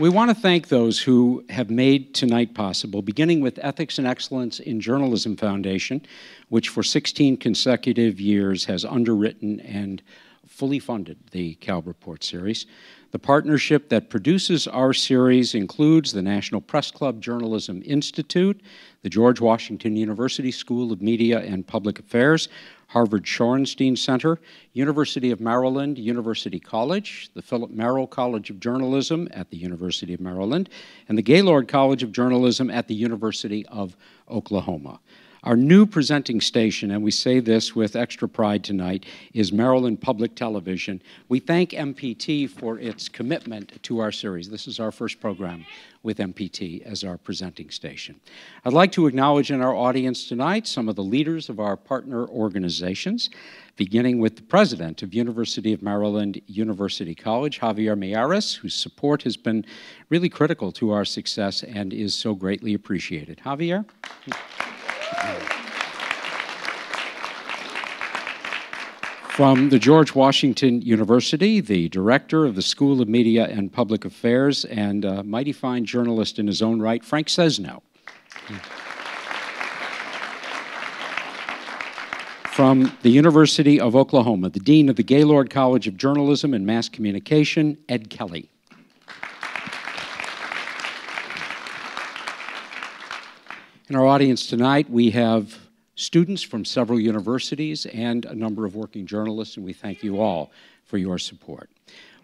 We want to thank those who have made tonight possible, beginning with Ethics and Excellence in Journalism Foundation, which for 16 consecutive years has underwritten and fully funded the Kalb Report series. The partnership that produces our series includes the National Press Club Journalism Institute, the George Washington University School of Media and Public Affairs, Harvard Shorenstein Center, University of Maryland University College, the Philip Merrill College of Journalism at the University of Maryland, and the Gaylord College of Journalism at the University of Oklahoma. Our new presenting station, and we say this with extra pride tonight, is Maryland Public Television. We thank MPT for its commitment to our series. This is our first program with MPT as our presenting station. I'd like to acknowledge in our audience tonight some of the leaders of our partner organizations, beginning with the president of University of Maryland University College, Javier Miyares, whose support has been really critical to our success and is so greatly appreciated. Javier? From the George Washington University, the director of the School of Media and Public Affairs, and a mighty fine journalist in his own right, Frank Sesno. From the University of Oklahoma, the Dean of the Gaylord College of Journalism and Mass Communication, Ed Kelly. In our audience tonight, we have students from several universities and a number of working journalists, and we thank you all for your support.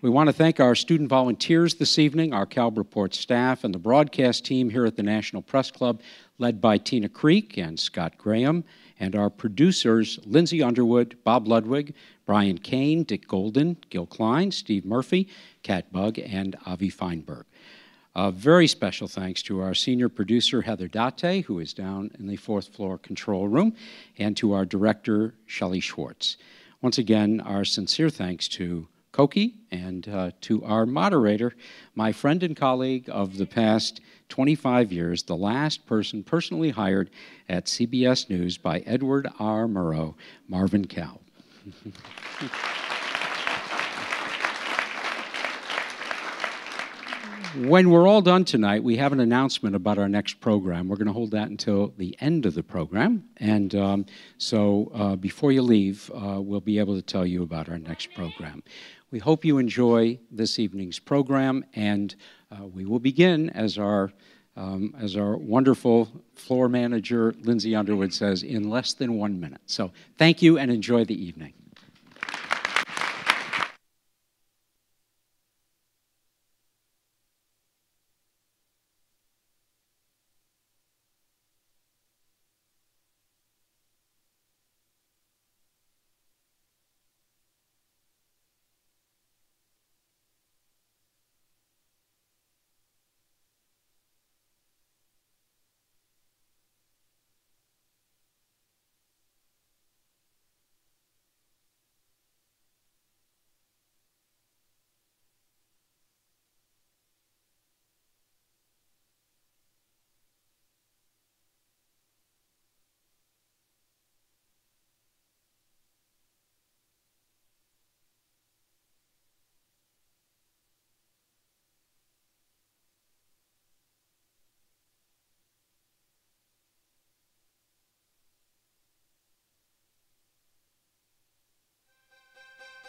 We want to thank our student volunteers this evening, our Kalb Report staff, and the broadcast team here at the National Press Club, led by Tina Creek and Scott Graham, and our producers, Lindsay Underwood, Bob Ludwig, Brian Kane, Dick Golden, Gil Klein, Steve Murphy, Kat Bug, and Avi Feinberg. A very special thanks to our senior producer, Heather Date, who is down in the fourth floor control room, and to our director, Shelley Schwartz. Once again, our sincere thanks to Cokie and uh, to our moderator, my friend and colleague of the past 25 years, the last person personally hired at CBS News by Edward R. Murrow, Marvin Kalb. When we're all done tonight, we have an announcement about our next program. We're going to hold that until the end of the program. And um, so uh, before you leave, uh, we'll be able to tell you about our next program. We hope you enjoy this evening's program, and uh, we will begin as our um, as our wonderful floor manager, Lindsay Underwood, says, in less than one minute. So thank you and enjoy the evening.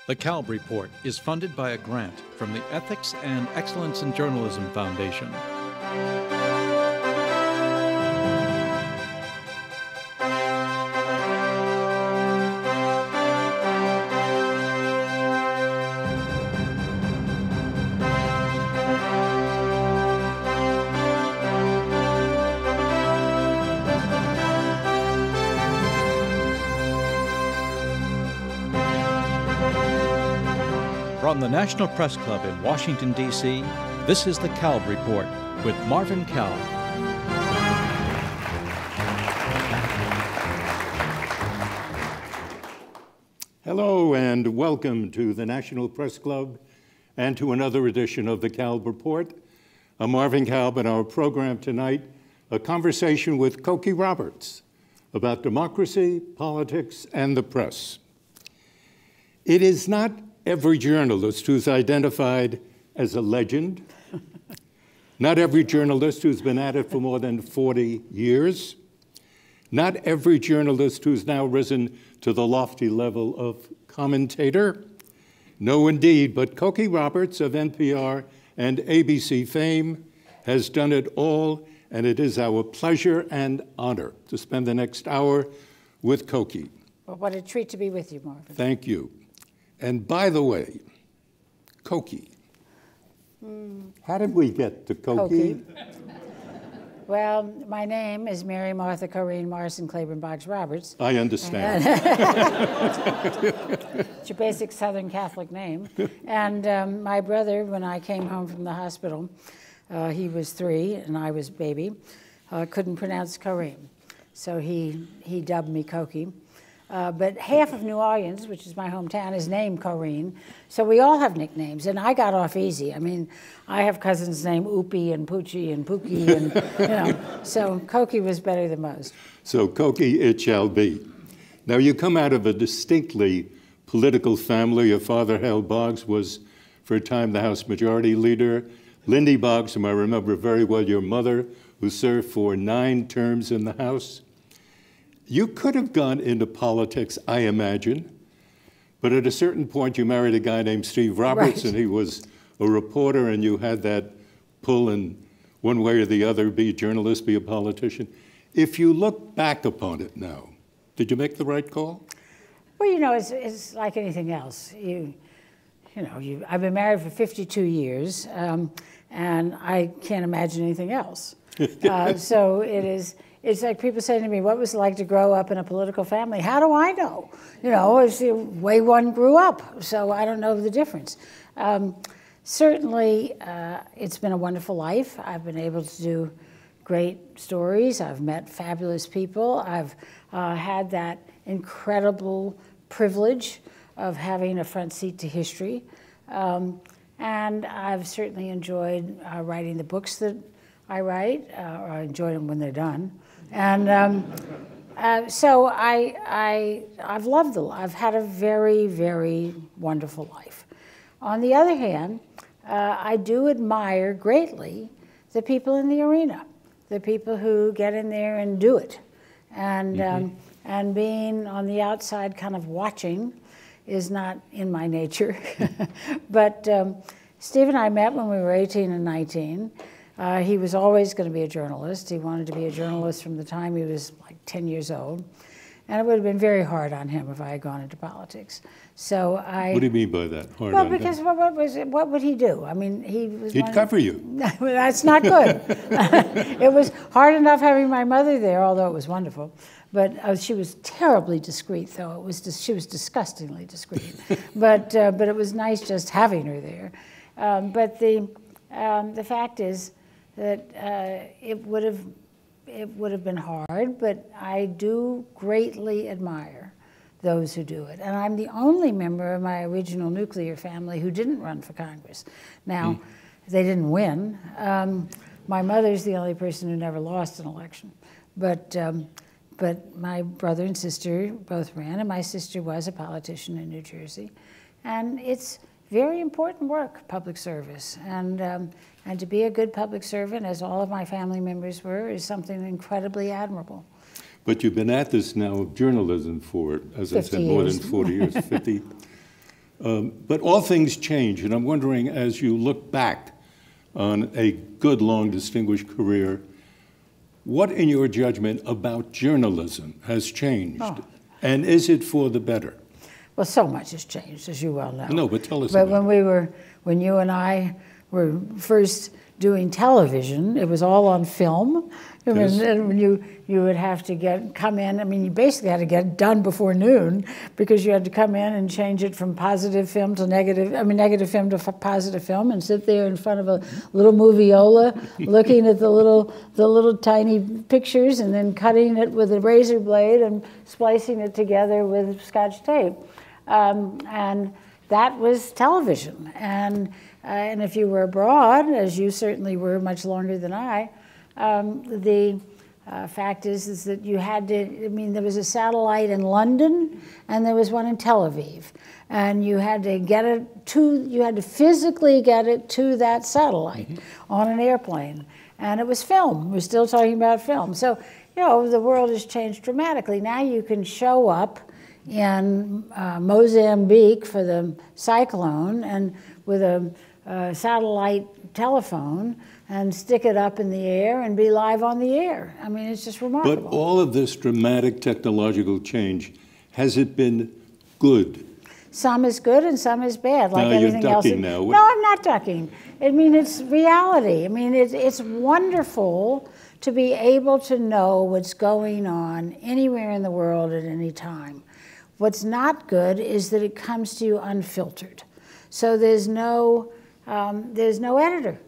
The Kalb Report is funded by a grant from the Ethics and Excellence in Journalism Foundation. From the National Press Club in Washington, D.C., this is the Kalb Report with Marvin Kalb. Hello, and welcome to the National Press Club and to another edition of the Kalb Report. I'm Marvin Kalb, and our program tonight, a conversation with Cokie Roberts about democracy, politics, and the press. It is not every journalist who's identified as a legend, Not every journalist who's been at it for more than 40 years. Not every journalist who's now risen to the lofty level of commentator. No, indeed, but Cokie Roberts of NPR and ABC fame has done it all, and it is our pleasure and honor to spend the next hour with Cokie. Well, what a treat to be with you, Marvin. Thank you. And by the way, Cokie. Mm. How did we get to Cokie? Well, my name is Mary Martha Corrine Morrison Claiborne Boggs Roberts. I understand. it's your basic Southern Catholic name. And um, my brother, when I came home from the hospital, uh, he was three and I was baby, uh, couldn't pronounce Corrine. So he, he dubbed me Cokie. Uh, but half of New Orleans, which is my hometown, is named Corrine. So we all have nicknames, and I got off easy. I mean, I have cousins named Oopie and Poochie and Pookie, and you know, so Cokie was better than most. So Cokie it shall be. Now you come out of a distinctly political family. Your father, Hale Boggs, was for a time the House Majority Leader. Lindy Boggs, whom I remember very well, your mother, who served for nine terms in the House. You could have gone into politics, I imagine, but at a certain point you married a guy named Steve Roberts, right. and he was a reporter, and you had that pull in one way or the other be a journalist, be a politician. If you look back upon it now, did you make the right call? Well, you know, it's, it's like anything else. You, you know, you, I've been married for 52 years, um, and I can't imagine anything else. uh, so it is it's like people saying to me, what was it like to grow up in a political family? How do I know? You know, it's the way one grew up, so I don't know the difference. Um, certainly, uh, it's been a wonderful life. I've been able to do great stories. I've met fabulous people. I've uh, had that incredible privilege of having a front seat to history. Um, and I've certainly enjoyed uh, writing the books that I write, uh, or I enjoy them when they're done. And um, uh, so I, I, I've loved the I've had a very, very wonderful life. On the other hand, uh, I do admire greatly the people in the arena, the people who get in there and do it. And, mm -hmm. um, and being on the outside kind of watching is not in my nature. but um, Steve and I met when we were 18 and 19. Uh, he was always going to be a journalist. He wanted to be a journalist from the time he was like 10 years old. And it would have been very hard on him if I had gone into politics. So I. What do you mean by that? Hard well, because what, what, was it, what would he do? I mean, he was. He'd cover you. That's not good. it was hard enough having my mother there, although it was wonderful. But uh, she was terribly discreet, though it was she was disgustingly discreet. but uh, but it was nice just having her there. Um, but the um, the fact is, that uh, it would have it would have been hard, but I do greatly admire those who do it. And I'm the only member of my original nuclear family who didn't run for Congress. Now, mm. they didn't win. Um, my mother's the only person who never lost an election. But, um, but my brother and sister both ran, and my sister was a politician in New Jersey. And it's very important work, public service. And um, and to be a good public servant, as all of my family members were, is something incredibly admirable. But you've been at this now of journalism for, as I said, more than 40 years, 50. Um, but all things change, and I'm wondering, as you look back on a good, long, distinguished career, what, in your judgment, about journalism has changed? Oh. And is it for the better? Well, so much has changed, as you well know. No, but tell us. But when we were, when you and I were first doing television. It was all on film. Yes. And when you you would have to get come in. I mean, you basically had to get done before noon because you had to come in and change it from positive film to negative. I mean, negative film to positive film, and sit there in front of a little moviola, looking at the little the little tiny pictures, and then cutting it with a razor blade and splicing it together with scotch tape, um, and that was television and uh, and if you were abroad, as you certainly were much longer than I, um, the, uh, fact is, is that you had to, I mean, there was a satellite in London and there was one in Tel Aviv. And you had to get it to, you had to physically get it to that satellite mm-hmm. on an airplane. And it was film. We're still talking about film. So, you know, the world has changed dramatically. Now you can show up in uh, Mozambique for the cyclone and with a, a satellite telephone and stick it up in the air and be live on the air. I mean, it's just remarkable. But all of this dramatic technological change, has it been good? Some is good and some is bad, like now anything you're ducking else. Now. No, I'm not ducking. I mean, it's reality. I mean, it's, it's wonderful to be able to know what's going on anywhere in the world at any time. What's not good is that it comes to you unfiltered. So there's no, um, there's no editor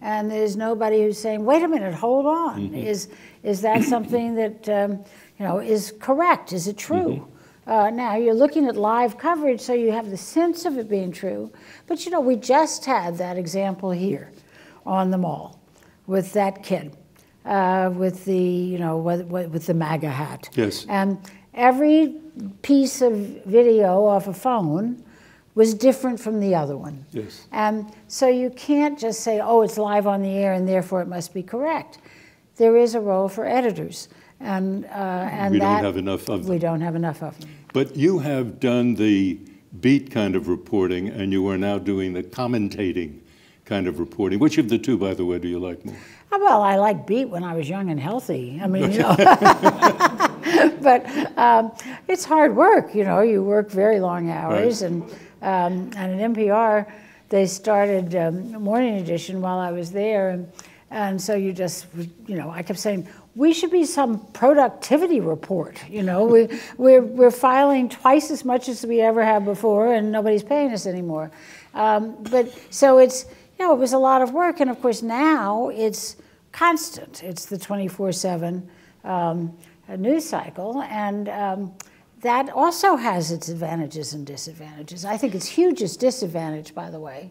and there's nobody who's saying, "Wait a minute, hold on. Mm-hmm. Is is that something that um, you know is correct? Is it true?" Mm-hmm. Uh, now you're looking at live coverage, so you have the sense of it being true. But you know, we just had that example here on the mall with that kid uh, with the you know with, with the MAGA hat. Yes. And every piece of video off a phone was different from the other one. Yes. And so you can't just say, oh, it's live on the air and therefore it must be correct. There is a role for editors. And, uh, and we that, don't have enough of them. We don't have enough of them. But you have done the beat kind of reporting and you are now doing the commentating kind of reporting. Which of the two, by the way, do you like more? Oh, well, I like beat when I was young and healthy. I mean, you know. but um, it's hard work, you know. You work very long hours, right. and um, and at NPR, they started um, morning edition while I was there, and, and so you just, you know, I kept saying, we should be some productivity report. You know, we, we're, we're filing twice as much as we ever have before, and nobody's paying us anymore. Um, but so it's, you know, it was a lot of work, and of course now it's constant. It's the 24 7 um, news cycle, and um, that also has its advantages and disadvantages. I think its hugest disadvantage, by the way,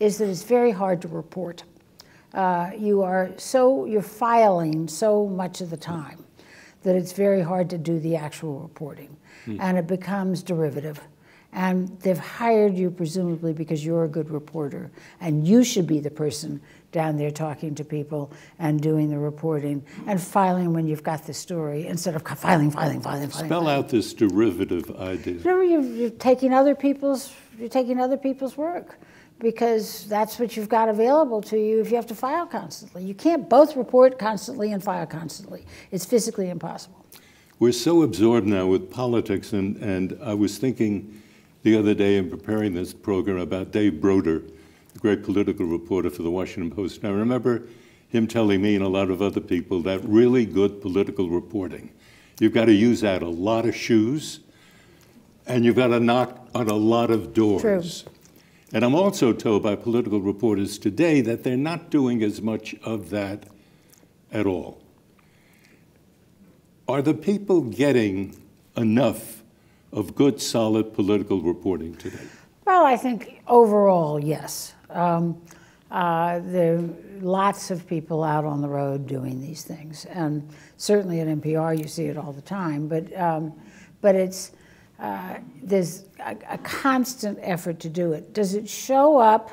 is that it's very hard to report. Uh, you are so you're filing so much of the time that it's very hard to do the actual reporting, mm. and it becomes derivative. And they've hired you presumably because you're a good reporter, and you should be the person down there talking to people and doing the reporting and filing when you've got the story instead of filing, filing, filing, filing. Spell filing. out this derivative idea. Remember, you're, you're taking other people's you're taking other people's work because that's what you've got available to you if you have to file constantly. You can't both report constantly and file constantly. It's physically impossible. We're so absorbed now with politics, and, and I was thinking the other day in preparing this program about Dave Broder a great political reporter for the Washington Post. And I remember him telling me and a lot of other people that really good political reporting, you've got to use out a lot of shoes and you've got to knock on a lot of doors. True. And I'm also told by political reporters today that they're not doing as much of that at all. Are the people getting enough of good, solid political reporting today? Well, I think overall, yes. Um, uh, there are lots of people out on the road doing these things, and certainly at NPR you see it all the time. But um, but it's uh, there's a, a, constant effort to do it. Does it show up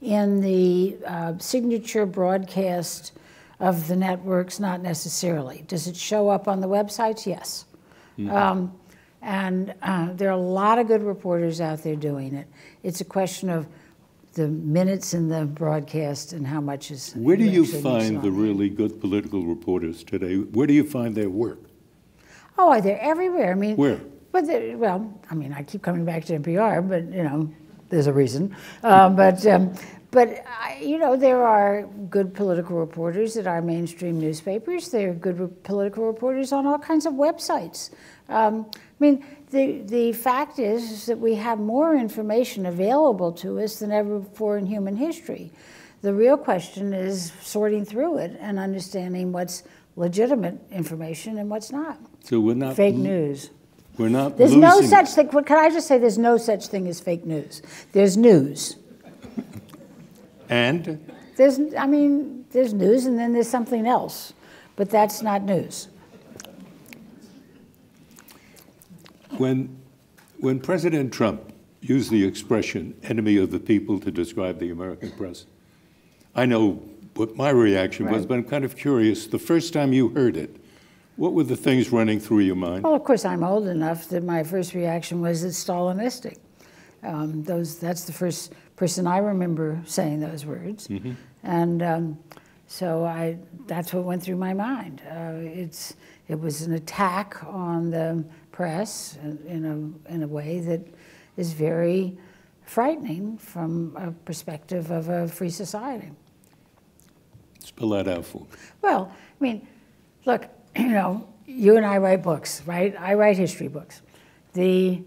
in the uh, signature broadcast of the networks? Not necessarily. Does it show up on the websites? Yes. Mm -hmm. um, and uh, there are a lot of good reporters out there doing it. It's a question of the minutes in the broadcast and how much is. Where do you find the really good political reporters today? Where do you find their work? Oh, they're everywhere. I mean, where? But well, I mean, I keep coming back to NPR, but you know, there's a reason. Um, but um, but I, you know, there are good political reporters at our mainstream newspapers. There are good re political reporters on all kinds of websites. Um, mean, the, the fact is, is that we have more information available to us than ever before in human history. The real question is sorting through it and understanding what's legitimate information and what's not. So we're not fake news. We're not. There's no such thing. Can I just say there's no such thing as fake news? There's news. and there's, I mean, there's news, and then there's something else but that's not news. When, when President Trump used the expression enemy of the people to describe the American press, I know what my reaction was, but I'm kind of curious. The first time you heard it, what were the things running through your mind? Well, of course, I'm old enough that my first reaction was it's Stalinistic. Um, those, that's the first person I remember saying those words. And um, so I, that's what went through my mind. Uh, it's, it was an attack on the press in a, in a way that is very frightening from a perspective of a free society. Spell that out for me. Well, I mean, look, you know, you and I write books, right? I write history books. The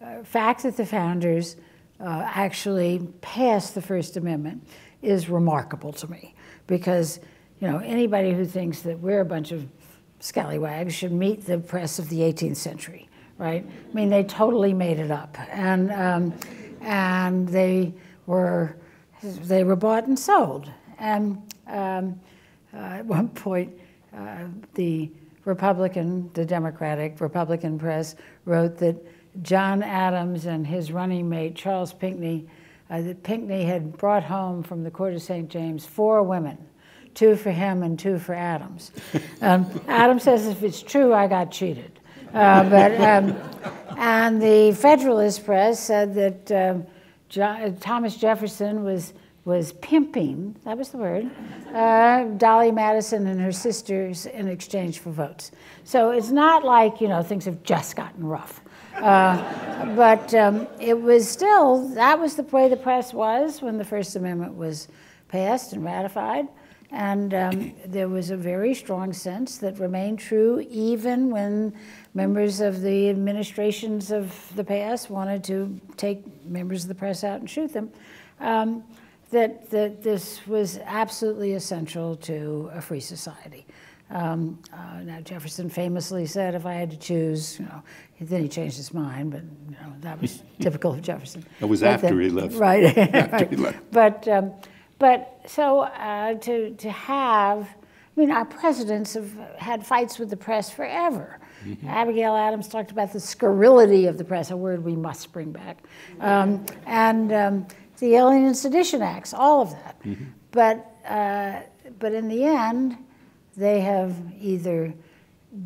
uh, fact that the founders uh, actually passed the First Amendment is remarkable to me because, you know, anybody who thinks that we're a bunch of scallywags should meet the press of the 18th century, right? I mean, they totally made it up, and um, and they were they were bought and sold, and um, uh, at one point, uh, the Republican, the Democratic Republican press wrote that John Adams and his running mate Charles Pinckney, uh, that Pinckney had brought home from the court of St. James four women, two for him and two for Adams. Um, Adams says if it's true, I got cheated. Uh, but um, and the Federalist press said that um, Jo- Thomas Jefferson was was pimping, that was the word, uh, Dolley Madison and her sisters in exchange for votes. So it's not like, you know, things have just gotten rough. Uh, but um, it was still, that was the way the press was when the First Amendment was passed and ratified. And um, there was a very strong sense that remained true even when members of the administrations of the past wanted to take members of the press out and shoot them. Um, that, that this was absolutely essential to a free society. Um, uh, now Jefferson famously said, "If I had to choose," you know, then he changed his mind, but you know that was typical of Jefferson. That was But after then- he left. right? After he left. But um, but so uh, to to have, I mean, our presidents have had fights with the press forever. Mm-hmm. Abigail Adams talked about the scurrility of the press, a word we must bring back, um, and um, the Alien and Sedition Acts, all of that. Mm-hmm. But uh, but in the end, they have either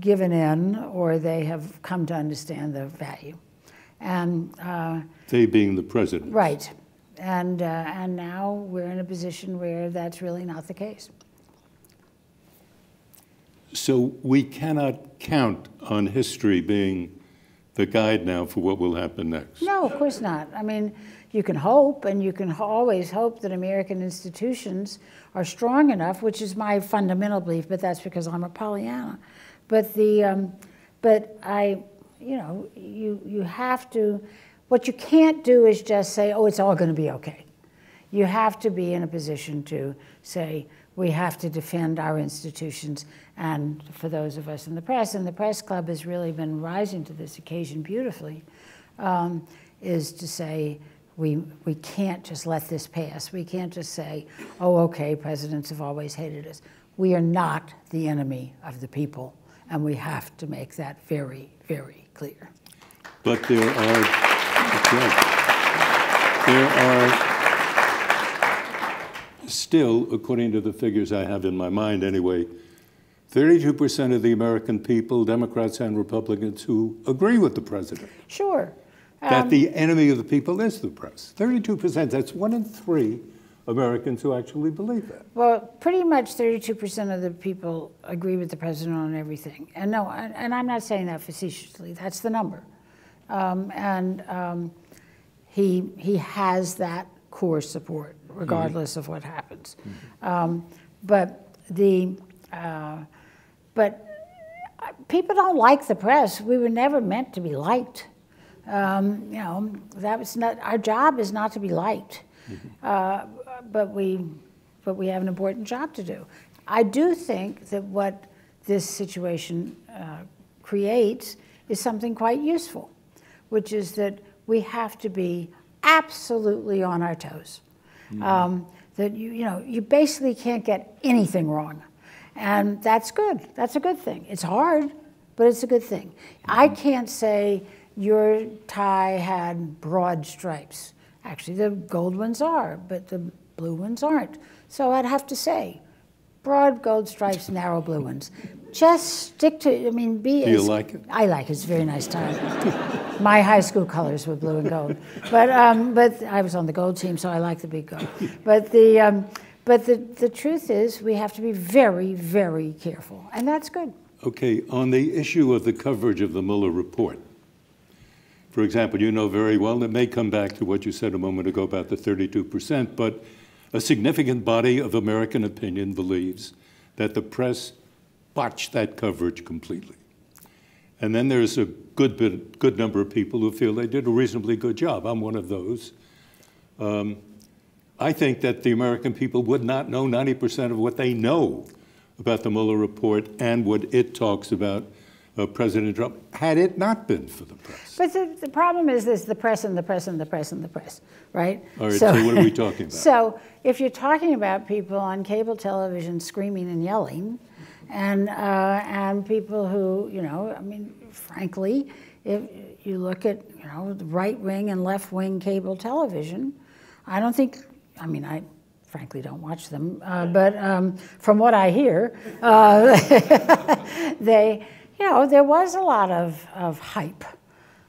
given in or they have come to understand the value, and. Uh, They being the president. Right. And, uh, and now we're in a position where that's really not the case. So we cannot count on history being the guide now for what will happen next. No, of course not. I mean, you can hope, and you can always hope that American institutions are strong enough, which is my fundamental belief, but that's because I'm a Pollyanna. But the, um, but I, you know, you, you have to, what you can't do is just say, oh, it's all going to be okay. You have to be in a position to say, we have to defend our institutions. And for those of us in the press, and the press club has really been rising to this occasion beautifully, um, is to say, we, we can't just let this pass. We can't just say, oh, okay, presidents have always hated us. We are not the enemy of the people, and we have to make that very, very clear. But there are, There are still, according to the figures I have in my mind anyway, 32% of the American people, Democrats and Republicans, who agree with the president Sure. that um, the enemy of the people is the press. 32%, that's one in three Americans who actually believe that. Well, pretty much 32% of the people agree with the president on everything. And no, and, and I'm not saying that facetiously, that's the number. Um, and um, he, he has that core support, regardless of what happens. Um, but the, uh, but people don't like the press. We were never meant to be liked. Um, you know, that was not, our job is not to be liked. Uh, but we, but we have an important job to do. I do think that what this situation uh, creates is something quite useful, which is that we have to be absolutely on our toes. Um, that you, you know, you basically can't get anything wrong. And that's good. That's a good thing. It's hard, but it's a good thing. I can't say your tie had broad stripes. Actually, the gold ones are, but the blue ones aren't. So I'd have to say, broad gold stripes, narrow blue ones. Just stick to, I mean, be Do you as- like it? I like it. It's a very nice tie. My high school colors were blue and gold. But, um, but I was on the gold team, so I like the big gold. But, the, um, but the, the truth is, we have to be very, very careful. And that's good. Okay, on the issue of the coverage of the Mueller report, for example, you know very well, and it may come back to what you said a moment ago about the 32%, but a significant body of American opinion believes that the press botched that coverage completely. And then there's a good bit, good number of people who feel they did a reasonably good job. I'm one of those. Um, I think that the American people would not know 90% of what they know about the Mueller report and what it talks about uh, President Trump had it not been for the press. But the, the problem is this the press and the press and the press and the press, right? All right, so what are we talking about? So if you're talking about people on cable television screaming and yelling, and, uh, and people who, you know, I mean, frankly, if you look at, you know, the right wing and left wing cable television, I don't think, I mean, I frankly don't watch them, uh, but um, from what I hear, uh, they, you know, there was a lot of, of hype.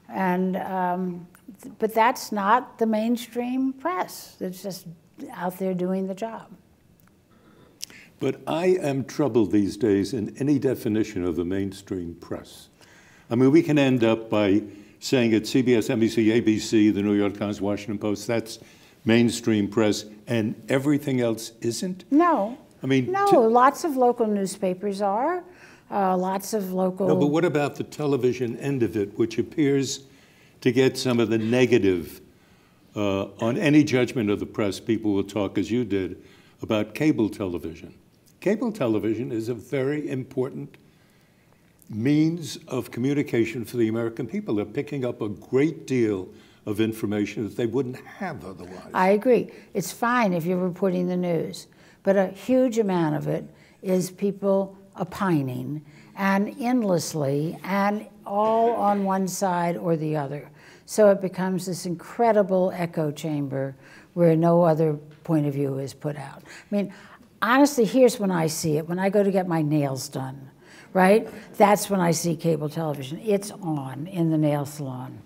And, um, but that's not the mainstream press. It's just out there doing the job. But I am troubled these days in any definition of the mainstream press. I mean, we can end up by saying it's CBS, NBC, ABC, the New York Times, Washington Post, that's mainstream press, and everything else isn't? No. I mean, no, lots of local newspapers are. Uh, lots of local. No, but what about the television end of it, which appears to get some of the negative uh, on any judgment of the press? People will talk, as you did, about cable television. Cable television is a very important means of communication for the American people. They're picking up a great deal of information that they wouldn't have otherwise. I agree. It's fine if you're reporting the news, but a huge amount of it is people opining and endlessly and all on one side or the other. So it becomes this incredible echo chamber where no other point of view is put out. I mean, honestly, here's when I see it when I go to get my nails done, right? That's when I see cable television. It's on in the nail salon.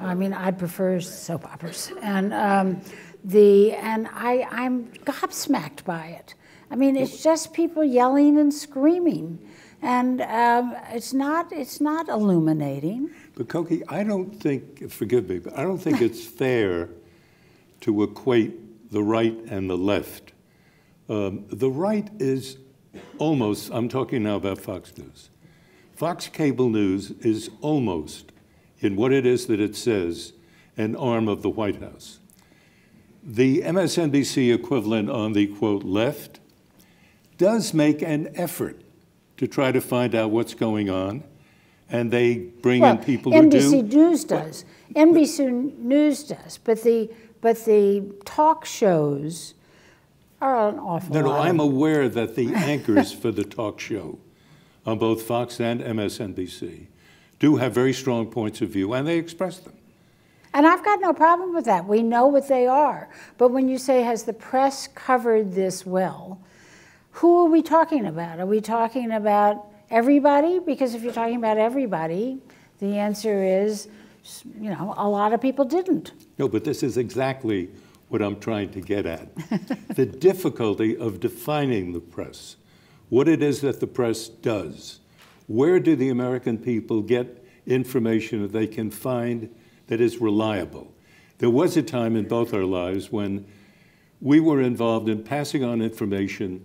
I mean, I'd prefer soap operas. And, um, the, and I, I'm gobsmacked by it. I mean, it's just people yelling and screaming. And um, it's, not, it's not illuminating. But Cokie, I don't think, forgive me, but I don't think it's fair to equate the right and the left. Um, the right is almost, I'm talking now about Fox News. Fox Cable News is almost, in what it is that it says, an arm of the White House. The MSNBC equivalent on the quote left does make an effort to try to find out what's going on, and they bring Well, in people who do. NBC News does. NBC News does. But the, but the talk shows are an awful No, no, lot. I'm aware that the anchors for the talk show on both Fox and MSNBC do have very strong points of view, and they express them. And I've got no problem with that. We know what they are. But when you say, has the press covered this well? Who are we talking about? Are we talking about everybody? Because if you're talking about everybody, the answer is, you know, a lot of people didn't. No, but this is exactly what I'm trying to get at. the difficulty of defining the press, what it is that the press does. Where do the American people get information that they can find that is reliable? There was a time in both our lives when we were involved in passing on information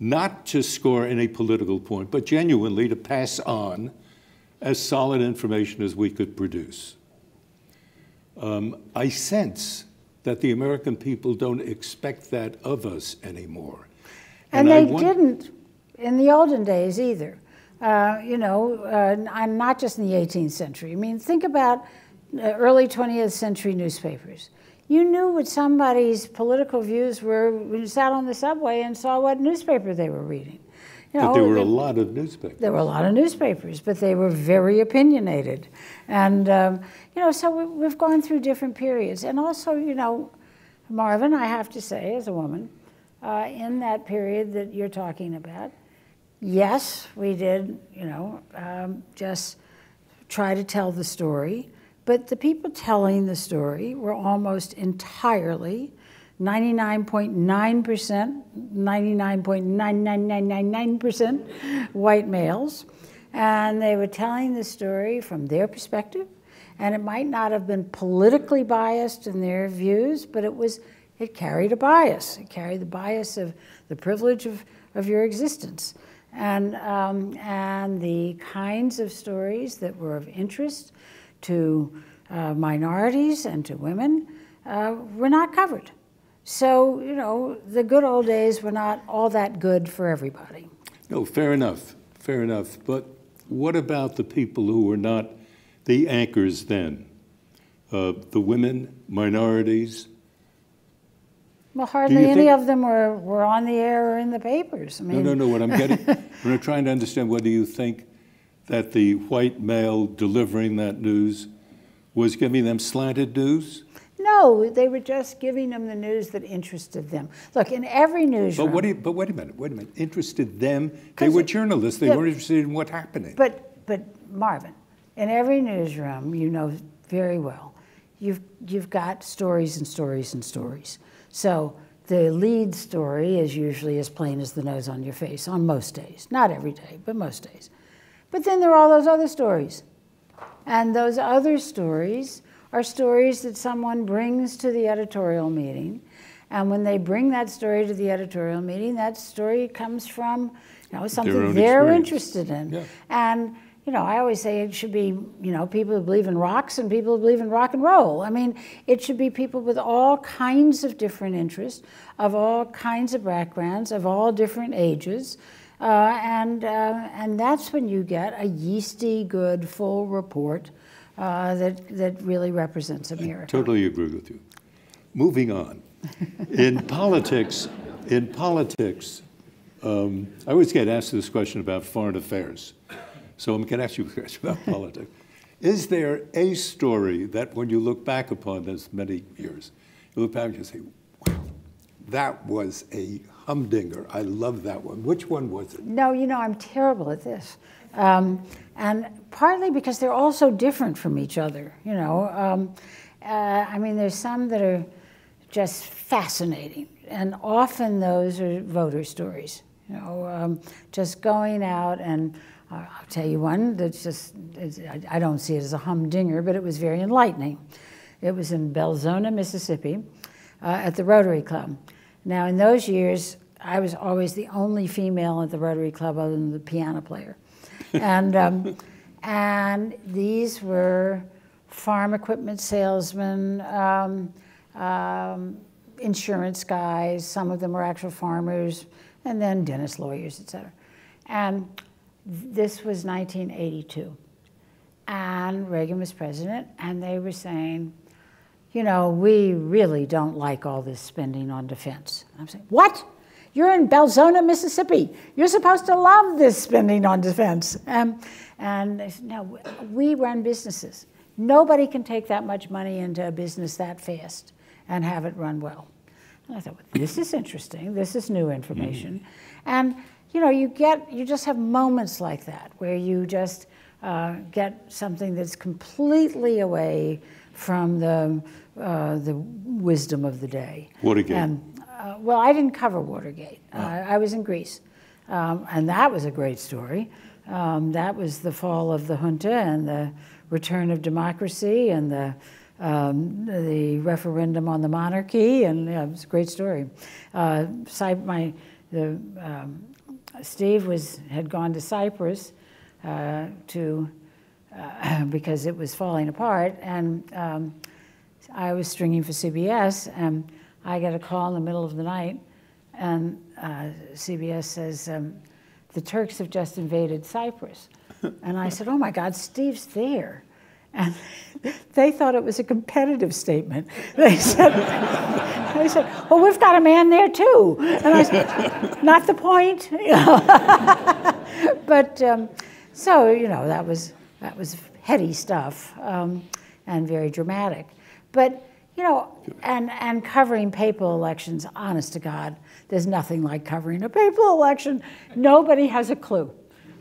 not to score any political point, but genuinely to pass on as solid information as we could produce. Um, I sense that the American people don't expect that of us anymore. And, I they didn't in the olden days either. Uh, you know, uh, and not just in the 18th century. I mean, think about uh, early 20th century newspapers. You knew what somebody's political views were when you sat on the subway and saw what newspaper they were reading. You but there were a lot of newspapers. there were a lot of newspapers, but they were very opinionated. And, um, you know, so we, we've gone through different periods. And also, you know, Marvin, I have to say, as a woman, uh, in that period that you're talking about, yes, we did, you know, um, just try to tell the story. But the people telling the story were almost entirely 99.9%, 99.99999% white males. And they were telling the story from their perspective. And it might not have been politically biased in their views, but it was it carried a bias. It carried the bias of the privilege of, of your existence. And, um, and the kinds of stories that were of interest to uh, minorities and to women uh, were not covered. So, you know, the good old days were not all that good for everybody. No, fair enough, fair enough. But what about the people who were not the anchors then? Uh, the women, minorities? Well, hardly any of them were, were on the air or in the papers. I No, mean, no, no. What I'm getting, what I'm trying to understand, whether you think that the white male delivering that news was giving them slanted news? no, they were just giving them the news that interested them. Look, in every But newsroom. what do you, but wait a minute, wait a minute. Interested them? They were journalists. They yeah. weren't interested in what happening. But, but Marvin, in every newsroom, you know very well, you've, you've got stories and stories and stories. So the lead story is usually as plain as the nose on your face on most days. Not every day, but most days. But then there are all those other stories. And those other stories are stories that someone brings to the editorial meeting. And when they bring that story to the editorial meeting, that story comes from you know, something they're experience. interested in. Yeah. And you know, I always say it should be, you know, people who believe in rocks and people who believe in rock and roll. I mean, it should be people with all kinds of different interests, of all kinds of backgrounds, of all different ages. Uh, and, uh, and that's when you get a yeasty, good, full report uh, that, that really represents America. Totally agree with you. Moving on. In politics, in politics, um, I always get asked this question about foreign affairs. So going to ask you a question about politics. Is there a story that when you look back upon this many years, you look back and you say, wow, that was a humdinger. I love that one. Which one was it? No, you know, I'm terrible at this. Um, and partly because they're all so different from each other, you know. Um, uh, I mean, there's some that are just fascinating, and often those are voter stories, you know, um, just going out and I'll tell you one that's just, I don't see it as a humdinger, but it was very enlightening. It was in Belzoni, Mississippi, uh, at the Rotary Club. Now, in those years, I was always the only female at the Rotary Club other than the piano player. And, um, and these were farm equipment salesmen, um, um, insurance guys, some of them were actual farmers, and then dentist lawyers, et cetera. And this was 1982. And Reagan was president, and they were saying, you know, we really don't like all this spending on defense. I'm saying, what? You're in Belzoni, Mississippi. You're supposed to love this spending on defense. Um, and they said, no, we run businesses. Nobody can take that much money into a business that fast and have it run well. And I thought, well, this is interesting. This is new information. And, you know, you get, you just have moments like that where you just uh, get something that's completely away from the, uh, the wisdom of the day. Watergate. And, uh, well, I didn't cover Watergate. Uh, I was in Greece. Um, and that was a great story. Um, that was the fall of the junta and the return of democracy and the, um, the referendum on the monarchy. And yeah, it was a great story. Uh, my, the, um, Steve was, had gone to Cyprus uh, to, uh, because it was falling apart. And um, I was stringing for CBS, and I got a call in the middle of the night, and uh, CBS says, um, the Turks have just invaded Cyprus. and I said, oh my God, Steve's there. And they thought it was a competitive statement. They said, they said, well, we've got a man there too. And I said, not the point. but um, so, you know, that was, that was heady stuff um, and very dramatic. But, you know, and, and covering papal elections, honest to God, there's nothing like covering a papal election. Nobody has a clue.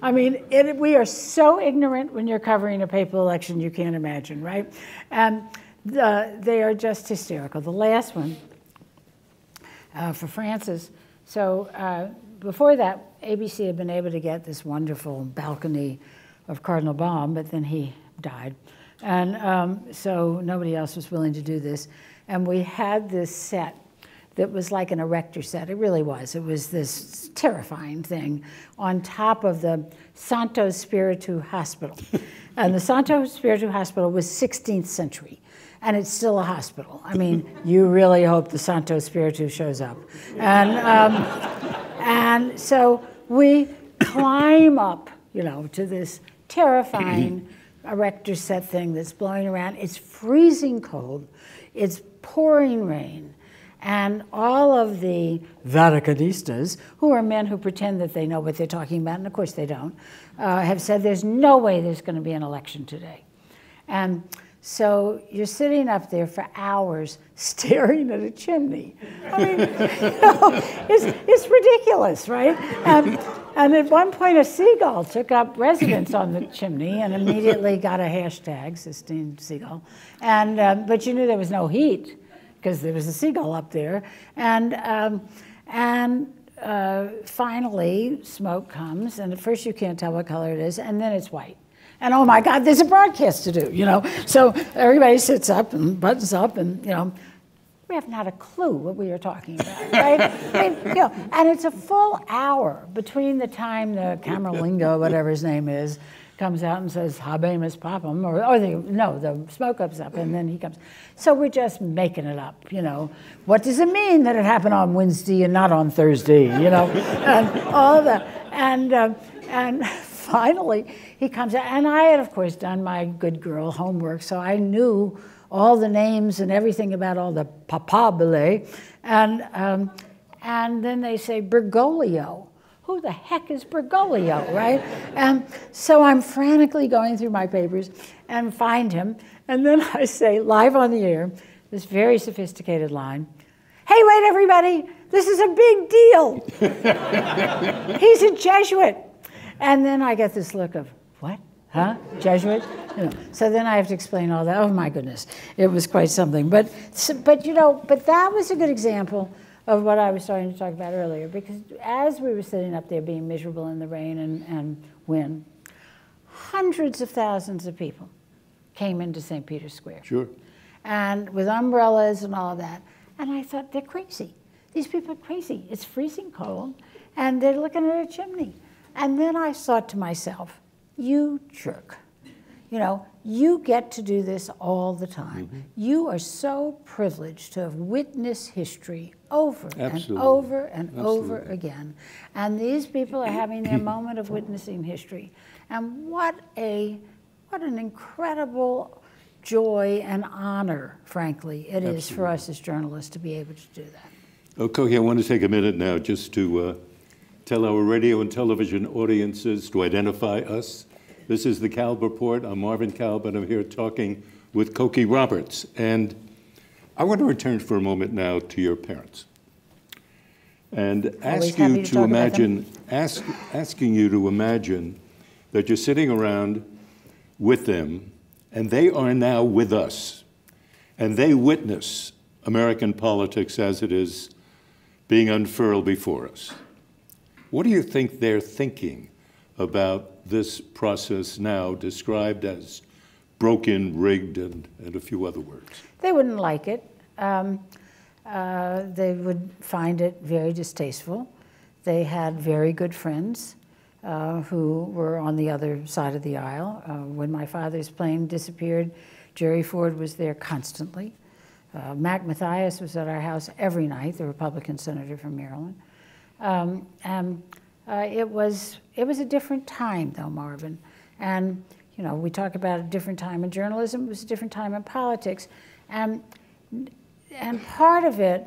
I mean, it, we are so ignorant when you're covering a papal election, you can't imagine, right? And the, they are just hysterical. The last one uh, for Francis. So uh, before that, ABC had been able to get this wonderful balcony of Cardinal Baum, but then he died. And um, so nobody else was willing to do this. And we had this set that was like an erector set. It really was. It was this terrifying thing on top of the Santo Spirito Hospital. and the Santo Spirito Hospital was 16th century. And it's still a hospital. I mean, you really hope the Santo Spirito shows up. And, um, and so we climb up, you know, to this terrifying erector set thing that's blowing around. It's freezing cold. It's pouring rain. And all of the Vaticanistas, who are men who pretend that they know what they're talking about, and of course they don't, uh, have said there's no way there's going to be an election today. And so you're sitting up there for hours staring at a chimney. I mean, you know, it's, it's ridiculous, right? And, and at one point, a seagull took up residence on the chimney and immediately got a hashtag, Sistine Seagull. And, um, but you knew there was no heat because there was a seagull up there. And, um, and uh, finally, smoke comes, and at first you can't tell what color it is, and then it's white. And oh my God, there's a broadcast to do, you know. So everybody sits up and buttons up, and you know, we haven't a clue what we are talking about, right? I mean, you know, and it's a full hour between the time the Camerlengo, whatever his name is, comes out and says habemus papam, or, or the, no, the smoke comes up, and then he comes. So we're just making it up, you know. What does it mean that it happened on Wednesday and not on Thursday, you know, and all that. And, uh, and finally, he comes out, and I had, of course, done my good girl homework, so I knew all the names and everything about all the papabile, and, um, and then they say Bergoglio who the heck is Bergoglio, right? And so I'm frantically going through my papers and find him. And then I say, live on the air, this very sophisticated line Hey, wait, everybody, this is a big deal. He's a Jesuit. And then I get this look of, what? Huh? Jesuit? You know, so then I have to explain all that. Oh my goodness, it was quite something. But, but you know, but that was a good example of what I was starting to talk about earlier, because as we were sitting up there being miserable in the rain and, and wind, hundreds of thousands of people came into St. Peter's Square. Sure. And with umbrellas and all of that. And I thought, they're crazy. These people are crazy. It's freezing cold, and they're looking at a chimney. And then I thought to myself, you jerk. You know, you get to do this all the time. Mm -hmm. You are so privileged to have witnessed history over Absolutely. and over and Absolutely. over again. And these people are having their moment of witnessing history. And what a what an incredible joy and honor, frankly, it Absolutely. is for us as journalists to be able to do that. Okay, I want to take a minute now just to uh, tell our radio and television audiences to identify us. This is the Kalb Report. I'm Marvin Kalb, and I'm here talking with Cokie Roberts. And I want to return for a moment now to your parents and ask you to, to imagine, ask, asking you to imagine that you're sitting around with them and they are now with us and they witness American politics as it is being unfurled before us. What do you think they're thinking about this process now described as broken, rigged, and, and a few other words? They wouldn't like it. Um, uh, they would find it very distasteful. They had very good friends uh, who were on the other side of the aisle. Uh, when my father's plane disappeared, Jerry Ford was there constantly. Uh, Mac Mathias was at our house every night, the Republican senator from Maryland. Um, uh, it was it was a different time, though, Marvin. And you know, we talk about a different time in journalism, it was a different time in politics. And, and part of it,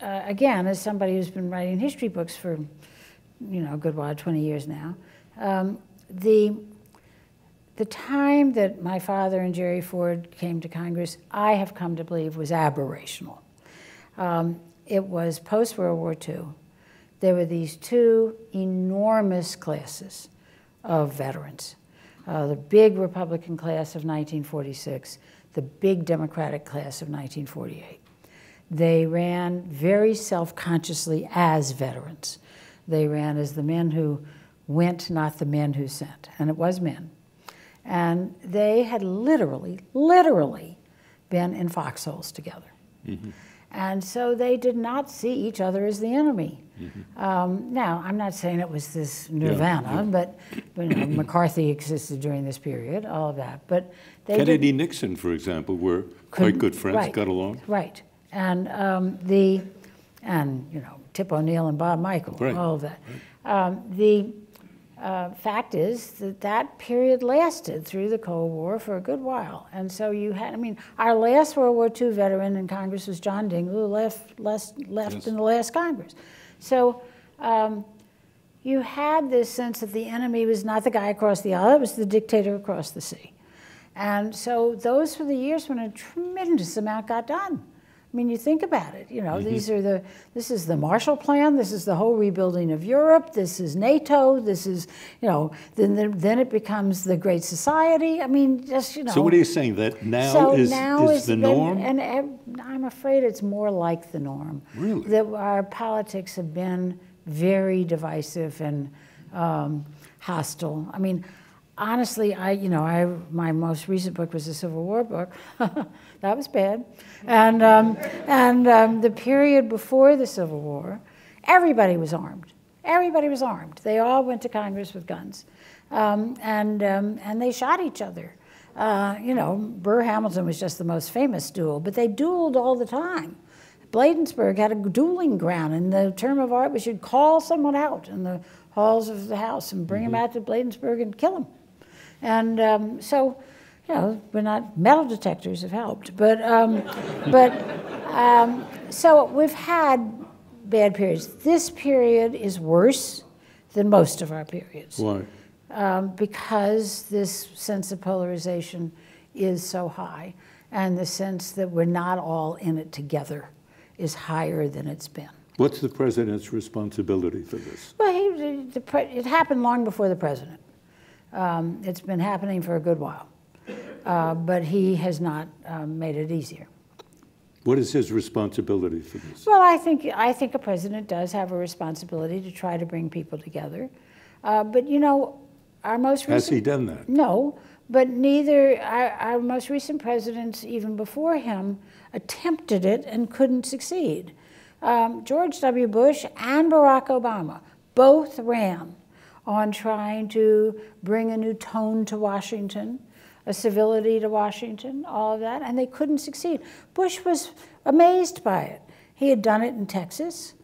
uh, again, as somebody who's been writing history books for, you know, a good while, 20 years now, um, the, the time that my father and Jerry Ford came to Congress, I have come to believe was aberrational. Um, it was post World War II. There were these two enormous classes of veterans uh, the big Republican class of 1946, the big Democratic class of 1948. They ran very self consciously as veterans. They ran as the men who went, not the men who sent. And it was men. And they had literally, literally been in foxholes together. Mm-hmm. And so they did not see each other as the enemy. Mm-hmm. Um, now, I'm not saying it was this nirvana, yeah, yeah. but you know, McCarthy existed during this period, all of that. But Kennedy, Nixon, for example, were quite good friends, right, got along. Right, and um, the, and you know, Tip O'Neill and Bob Michel, right. all of that. Right. Um, the uh, fact is that that period lasted through the Cold War for a good while. And so you had, I mean, our last World War II veteran in Congress was John Dingell, who left, left, left yes. in the last Congress. So um, you had this sense that the enemy was not the guy across the aisle, it was the dictator across the sea. And so those were the years when a tremendous amount got done. I mean, you think about it. You know, mm-hmm. these are the. This is the Marshall Plan. This is the whole rebuilding of Europe. This is NATO. This is, you know, then the, then it becomes the Great Society. I mean, just you know. So what are you saying that now so is now is the norm? And, and I'm afraid it's more like the norm. Really. That our politics have been very divisive and um, hostile. I mean, honestly, I, you know, I, my most recent book was a Civil War book. that was bad. And, um, and um, the period before the Civil War, everybody was armed. Everybody was armed. They all went to Congress with guns. Um, and, um, and they shot each other. Uh, you know, Burr Hamilton was just the most famous duel, but they dueled all the time. Bladensburg had a dueling ground, and the term of art was you'd call someone out in the halls of the house and bring mm-hmm. him out to Bladensburg and kill him. And um, so, you know, we're not metal detectors have helped, but um, but um, so we've had bad periods. This period is worse than most of our periods. Why? Um, because this sense of polarization is so high, and the sense that we're not all in it together is higher than it's been. What's the president's responsibility for this? Well, he, the, it happened long before the president. Um, it's been happening for a good while, uh, but he has not um, made it easier. What is his responsibility for this? Well, I think I think a president does have a responsibility to try to bring people together, uh, but you know, our most recent, has he done that? No, but neither our, our most recent presidents, even before him, attempted it and couldn't succeed. Um, George W. Bush and Barack Obama both ran on trying to bring a new tone to Washington, a civility to Washington, all of that, and they couldn't succeed. Bush was amazed by it. He had done it in Texas,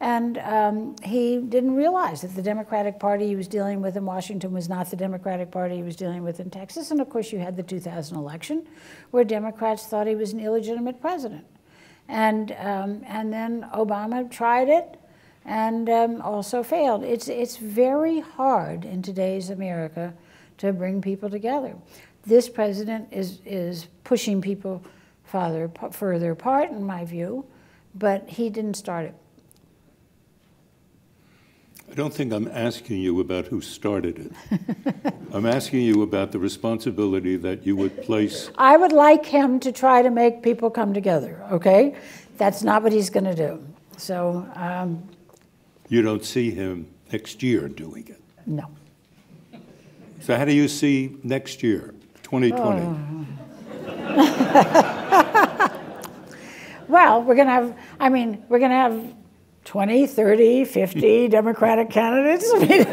and um, he didn't realize that the Democratic Party he was dealing with in Washington was not the Democratic Party he was dealing with in Texas. And of course, you had the 2000 election, where Democrats thought he was an illegitimate president. And, um, and then Obama tried it, and um, also failed. It's, it's very hard in today's America to bring people together. This president is, is pushing people farther, further apart, in my view, but he didn't start it. I don't think I'm asking you about who started it. I'm asking you about the responsibility that you would place. I would like him to try to make people come together, okay? That's not what he's going to do. So um, you don't see him next year doing it. No. So how do you see next year, 2020? well, we're going to have, I mean, we're going to have 20, 30, 50 Democratic candidates. I mean,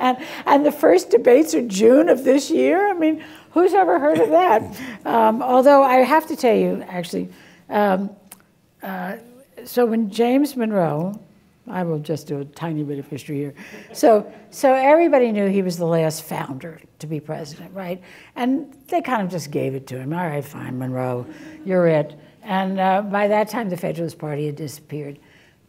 and, and the first debates are June of this year. I mean, who's ever heard of that? Um, although I have to tell you, actually, um, uh, so when James Monroe I will just do a tiny bit of history here. So, so everybody knew he was the last founder to be president, right? And they kind of just gave it to him. All right, fine, Monroe, you're it. And uh, by that time, the Federalist Party had disappeared.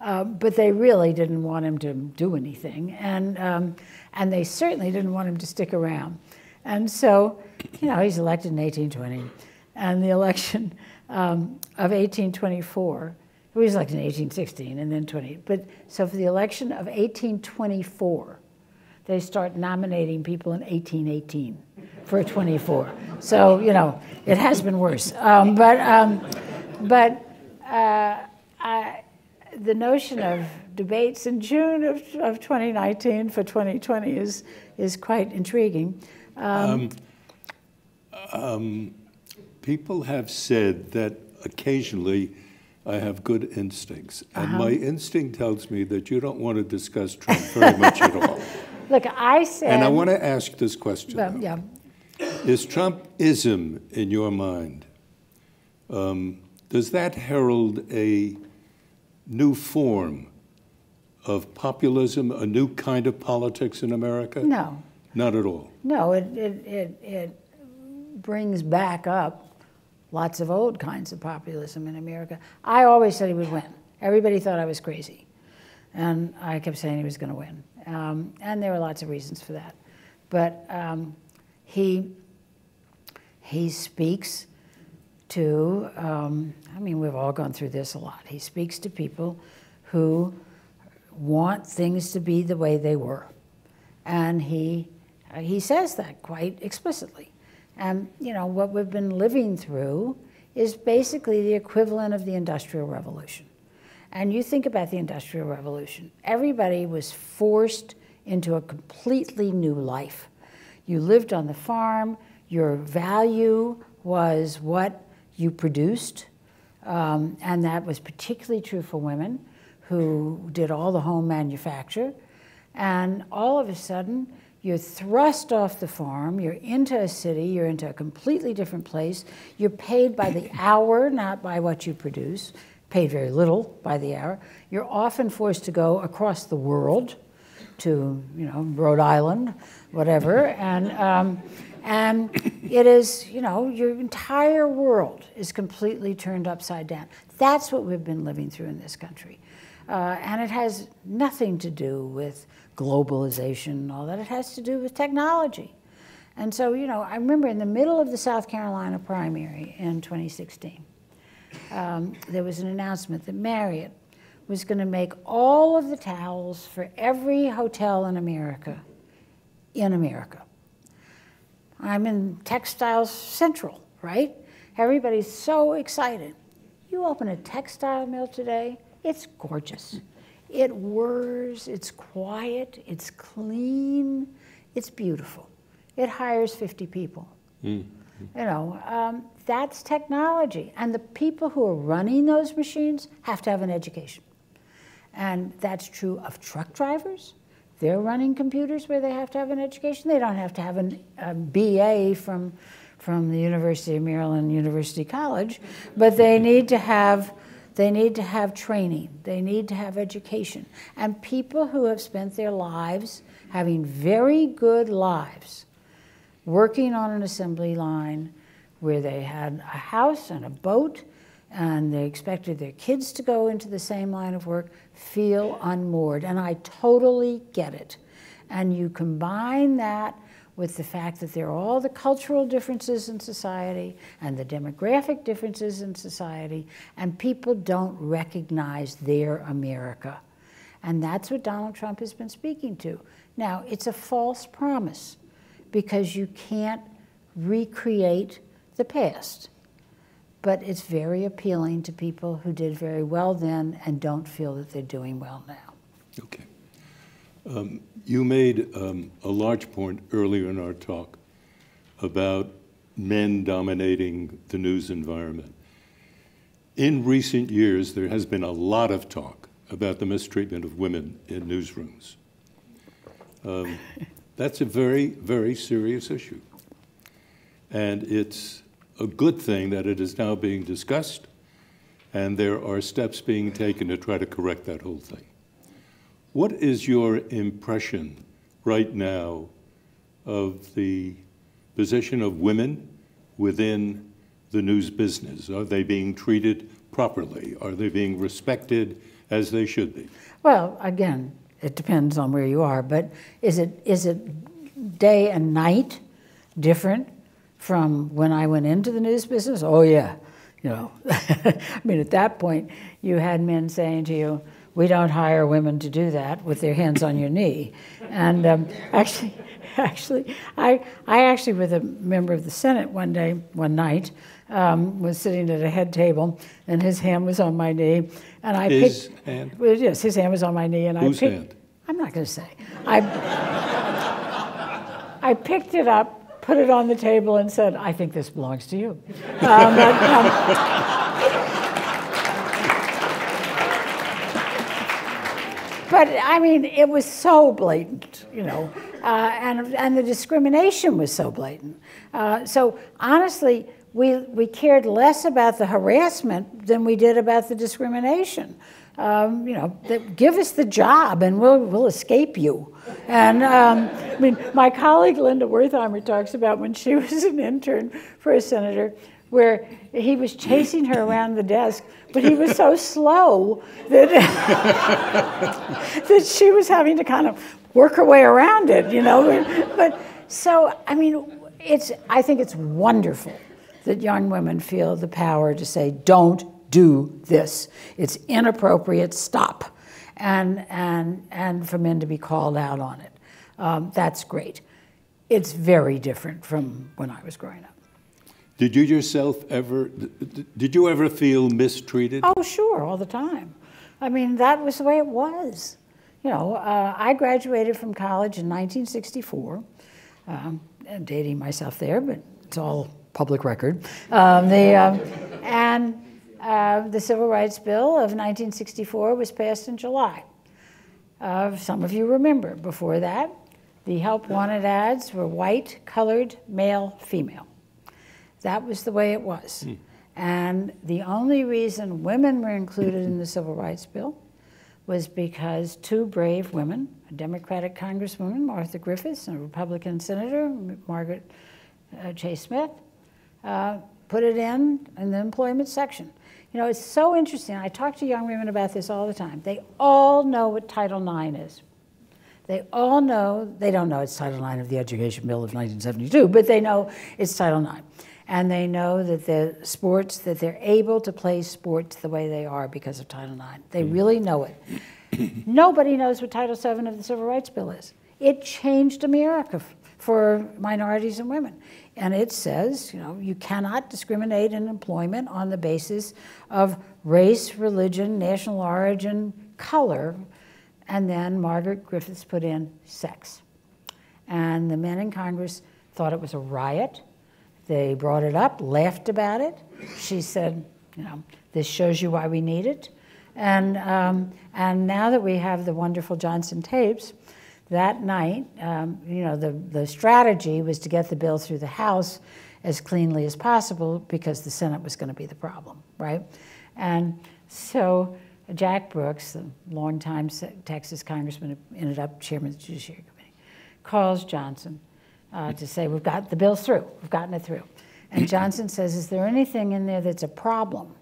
Uh, but they really didn't want him to do anything, and um, and they certainly didn't want him to stick around. And so, you know, he's elected in 1820, and the election um, of 1824 he was elected in 1816 and then 20. But so for the election of 1824, they start nominating people in 1818 for 24. So you know it has been worse. Um, but um, but uh, I, the notion of debates in June of, of 2019 for 2020 is is quite intriguing. Um, um, people have said that occasionally I have good instincts. And Uh-huh. my instinct tells me that you don't want to discuss Trump very much at all. look, I said. And I want to ask this question. well, yeah. Is Trumpism in your mind, um, does that herald a new form of populism, a new kind of politics in America? No. Not at all. No, it, it, it, it brings back up lots of old kinds of populism in America. I always said he would win. Everybody thought I was crazy. And I kept saying he was going to win. Um, and there were lots of reasons for that. But um, he, he speaks to, um, I mean, we've all gone through this a lot. He speaks to people who want things to be the way they were. And he, uh, he says that quite explicitly. And, you know, what we've been living through is basically the equivalent of the Industrial Revolution. And you think about the Industrial Revolution, everybody was forced into a completely new life. You lived on the farm, your value was what you produced, um, and that was particularly true for women who did all the home manufacture. And all of a sudden, you're thrust off the farm, you're into a city, you're into a completely different place. You're paid by the hour, not by what you produce, paid very little by the hour. You're often forced to go across the world to, you know, Rhode Island, whatever, and um, and it is, you know, your entire world is completely turned upside down. That's what we've been living through in this country. Uh, and it has nothing to do with globalization and all that. It has to do with technology. And so, you know, I remember in the middle of the South Carolina primary in 2016, um, there was an announcement that Marriott was going to make all of the towels for every hotel in America in America. I'm in Textiles Central, right? Everybody's so excited. You open a textile mill today, it's gorgeous. It whirs, it's quiet, it's clean, it's beautiful. It hires 50 people. You know, um, that's technology. And the people who are running those machines have to have an education. And that's true of truck drivers. They're running computers where they have to have an education. They don't have to have an, a BA from, from the University of Maryland University College, but they need to have they need to have training. They need to have education. And people who have spent their lives having very good lives working on an assembly line where they had a house and a boat and they expected their kids to go into the same line of work feel unmoored. And I totally get it. And you combine that with the fact that there are all the cultural differences in society and the demographic differences in society, and people don't recognize their America. And that's what Donald Trump has been speaking to. Now, it's a false promise because you can't recreate the past. But it's very appealing to people who did very well then and don't feel that they're doing well now. Okay. Um, you made um, a large point earlier in our talk about men dominating the news environment. In recent years, there has been a lot of talk about the mistreatment of women in newsrooms. Um, that's a very, very serious issue. And it's a good thing that it is now being discussed, and there are steps being taken to try to correct that whole thing. What is your impression right now of the position of women within the news business? Are they being treated properly? Are they being respected as they should be? Well, again, it depends on where you are, but is it is it day and night different from when I went into the news business? Oh yeah, you know. I mean, at that point, you had men saying to you, "We don't hire women to do that," with their hands on your knee, and um, actually. Actually, I, I actually, with a member of the Senate one day, one night, um, was sitting at a head table, and his hand was on my knee, and I His picked. hand? Well, yes, his hand was on my knee, and Whose I picked. hand? I'm not going to say. I, I picked it up, put it on the table, and said, "I think this belongs to you." Um, but, but I mean, it was so blatant, you know, uh, and and the discrimination was so blatant. Uh, so honestly, we we cared less about the harassment than we did about the discrimination. Um, you know, give us the job and we'll we'll escape you. And um, I mean, my colleague Linda Wertheimer talks about when she was an intern for a senator where he was chasing her around the desk, but he was so slow that, that she was having to kind of work her way around it, you know. But so, I mean, it's, I think it's wonderful that young women feel the power to say, don't do this. It's inappropriate, stop. And, and, and for men to be called out on it. Um, that's great. It's very different from when I was growing up. Did you yourself ever, did you ever feel mistreated? Oh, sure, all the time. I mean, that was the way it was. You know, uh, I graduated from college in 1964. Um, I'm dating myself there, but it's all public record. Um, the, um, and uh, the Civil Rights Bill of 1964 was passed in July. Uh, some of you remember. Before that, the help wanted ads were white, colored, male, female. That was the way it was. And the only reason women were included in the Civil Rights Bill was because two brave women, a Democratic Congresswoman, Martha Griffiths, and a Republican Senator, Margaret uh, Chase Smith, uh, put it in in the employment section. You know, it's so interesting. I talk to young women about this all the time. They all know what Title IX is. They all know, they don't know it's Title IX of the Education Bill of 1972, but they know it's Title IX and they know that the sports that they're able to play sports the way they are because of Title IX. They mm. really know it. Nobody knows what Title VII of the Civil Rights Bill is. It changed America for minorities and women. And it says, you know, you cannot discriminate in employment on the basis of race, religion, national origin, color, and then Margaret Griffiths put in sex. And the men in Congress thought it was a riot they brought it up, laughed about it. She said, you know, this shows you why we need it. And, um, and now that we have the wonderful Johnson tapes, that night, um, you know, the, the strategy was to get the bill through the House as cleanly as possible because the Senate was going to be the problem, right? And so Jack Brooks, the longtime Texas congressman ended up chairman of the Judiciary Committee, calls Johnson uh, to say, we've got the bill through, we've gotten it through. And Johnson says, is there anything in there that's a problem?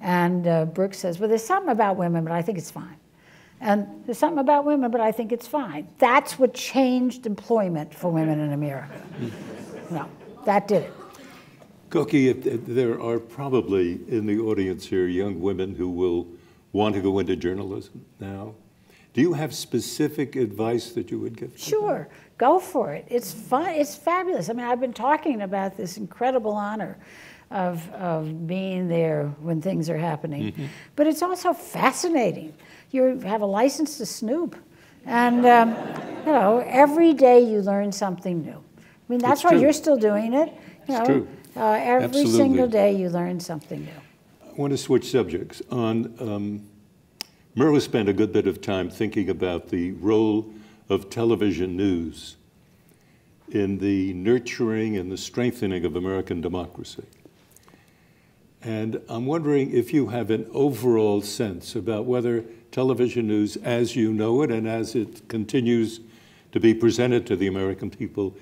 And uh, Brooks says, well, there's something about women, but I think it's fine. And there's something about women, but I think it's fine. That's what changed employment for women in America. No, that did it. Cokie, there are probably in the audience here young women who will want to go into journalism now. Do you have specific advice that you would give? Sure, go for it. It's fun. It's fabulous. I mean, I've been talking about this incredible honor of, of being there when things are happening, mm-hmm. but it's also fascinating. You have a license to snoop, and um, you know every day you learn something new. I mean, that's why you're still doing it. You it's true. Uh, every Absolutely. single day you learn something new. I want to switch subjects on. Um, Murrow spent a good bit of time thinking about the role of television news in the nurturing and the strengthening of American democracy. And I'm wondering if you have an overall sense about whether television news, as you know it and as it continues to be presented to the American people,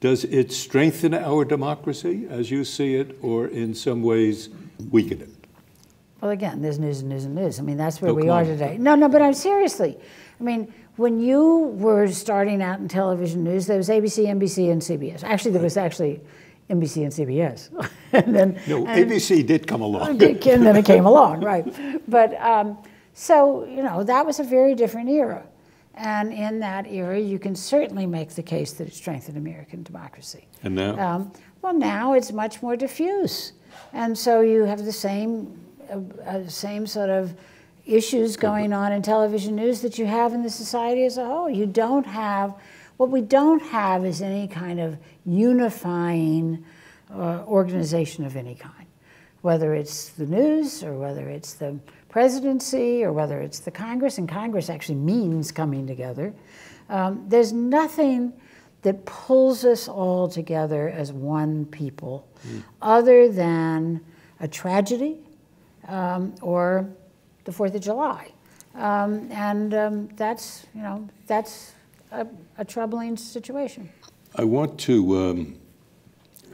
does it strengthen our democracy as you see it, or in some ways weaken it? Well, again, there's news and news and news. I mean, that's where Oh, we are today. No, no, but I'm seriously. I mean, when you were starting out in television news, there was ABC, NBC, and CBS. Actually, there was actually NBC and CBS. and then No, and- ABC did come along. and then it came along, right? But um, so you know that was a very different era, and in that era, you can certainly make the case that it strengthened American democracy. And now? Um, well, now it's much more diffuse, and so you have the same uh, uh, same sort of issues going on in television news that you have in the society as a whole. You don't have what we don't have is any kind of unifying uh, organization of any kind, whether it's the news or whether it's the presidency or whether it's the Congress, and Congress actually means coming together. Um, there's nothing that pulls us all together as one people other than a tragedy um, or the Fourth of July. Um, and um, that's, you know, that's a, a troubling situation. I want to um,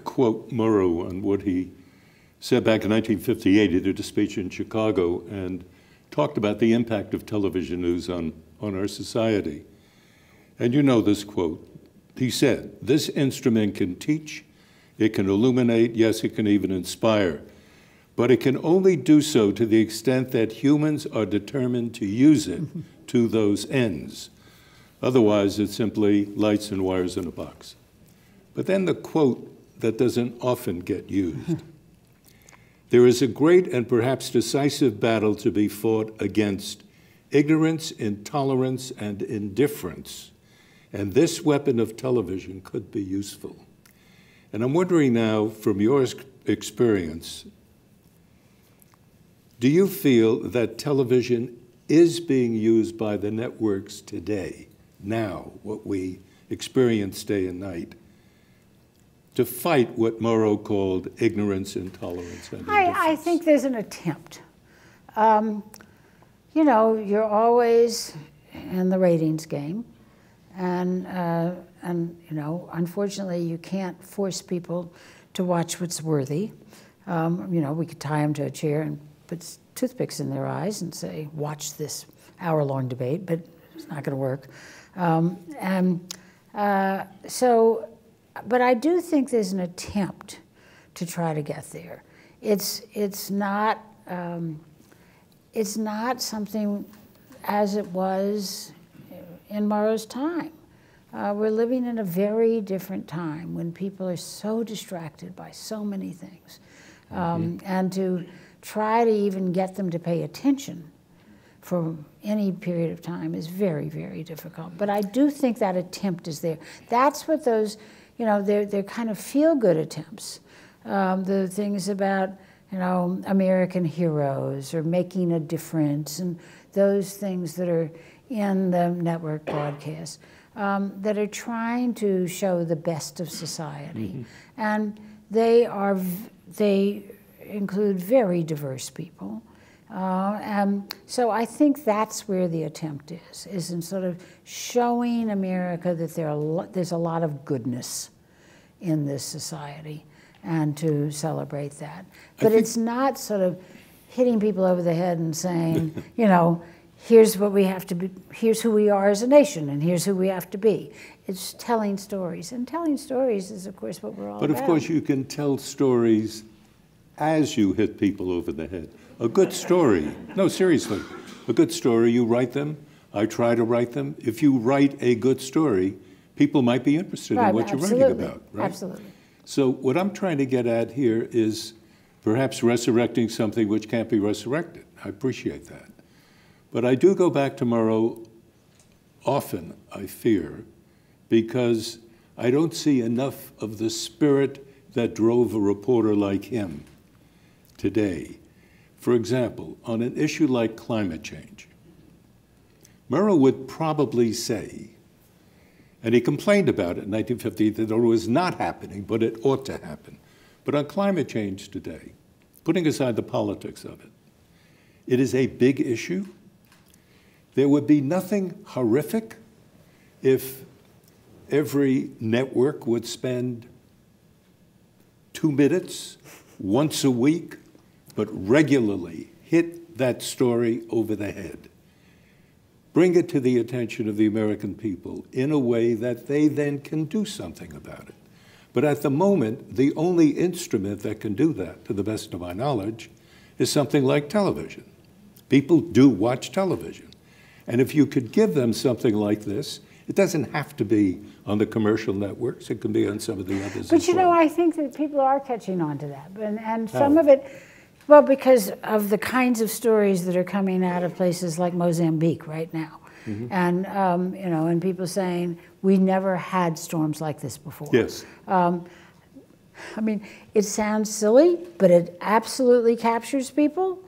quote Murrow on what he said back in 1958. He did a speech in Chicago and talked about the impact of television news on, on our society. And you know this quote. He said, This instrument can teach, it can illuminate, yes, it can even inspire, but it can only do so to the extent that humans are determined to use it to those ends. Otherwise, it's simply lights and wires in a box. But then the quote that doesn't often get used. there is a great and perhaps decisive battle to be fought against ignorance, intolerance, and indifference. And this weapon of television could be useful. And I'm wondering now, from your experience, do you feel that television is being used by the networks today, now, what we experience day and night, to fight what Murrow called ignorance, intolerance, and? I, I think there's an attempt. Um, you know, you're always in the ratings game, and uh, and you know, unfortunately, you can't force people to watch what's worthy. Um, you know, we could tie them to a chair and put toothpicks in their eyes and say, "Watch this hour-long debate," but it's not going to work. Um, and uh, so, but I do think there's an attempt to try to get there. It's it's not um, it's not something as it was in Murrow's time. Uh, we're living in a very different time when people are so distracted by so many things, um, and to try to even get them to pay attention for any period of time is very, very difficult. But I do think that attempt is there. That's what those, you know, they're, they're kind of feel good attempts. Um, the things about, you know, American heroes or making a difference and those things that are in the network broadcast um, that are trying to show the best of society. And they are, they include very diverse people. Uh, and so I think that's where the attempt is, is in sort of showing America that there are, lo- there's a lot of goodness in this society and to celebrate that. But it's not sort of hitting people over the head and saying, you know, here's what we have to be, here's who we are as a nation, and here's who we have to be. It's telling stories. And telling stories is, of course, what we're all But about. of course, you can tell stories as you hit people over the head. A good story, no, seriously, a good story, you write them. I try to write them. If you write a good story, people might be interested Right, in what you're writing about, right? Absolutely. So, what I'm trying to get at here is perhaps resurrecting something which can't be resurrected. I appreciate that. But I do go back to Murrow often, I fear, because I don't see enough of the spirit that drove a reporter like him today. For example, on an issue like climate change, Murrow would probably say, and he complained about it in 1950 that it was not happening, but it ought to happen. But on climate change today, putting aside the politics of it, it is a big issue. There would be nothing horrific if every network would spend two minutes once a week, but regularly hit that story over the head. Bring it to the attention of the American people in a way that they then can do something about it. But at the moment, the only instrument that can do that, to the best of my knowledge, is something like television. People do watch television. And if you could give them something like this, it doesn't have to be on the commercial networks. It can be on some of the others. But you know, I think that people are catching on to that, and, and some of it, well, because of the kinds of stories that are coming out of places like Mozambique right now, mm-hmm. and um, you know, and people saying we never had storms like this before. Yes. Um, I mean, it sounds silly, but it absolutely captures people.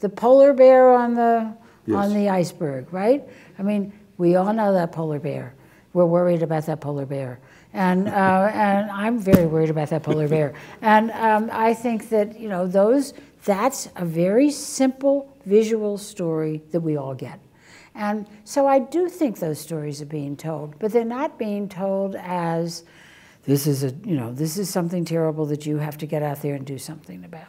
The polar bear on the yes. on the iceberg, right? I mean, we all know that polar bear. We're worried about that polar bear. And, uh, and I'm very worried about that polar bear. And um, I think that, you know, those, that's a very simple visual story that we all get. And so I do think those stories are being told, but they're not being told as this is a, you know, this is something terrible that you have to get out there and do something about.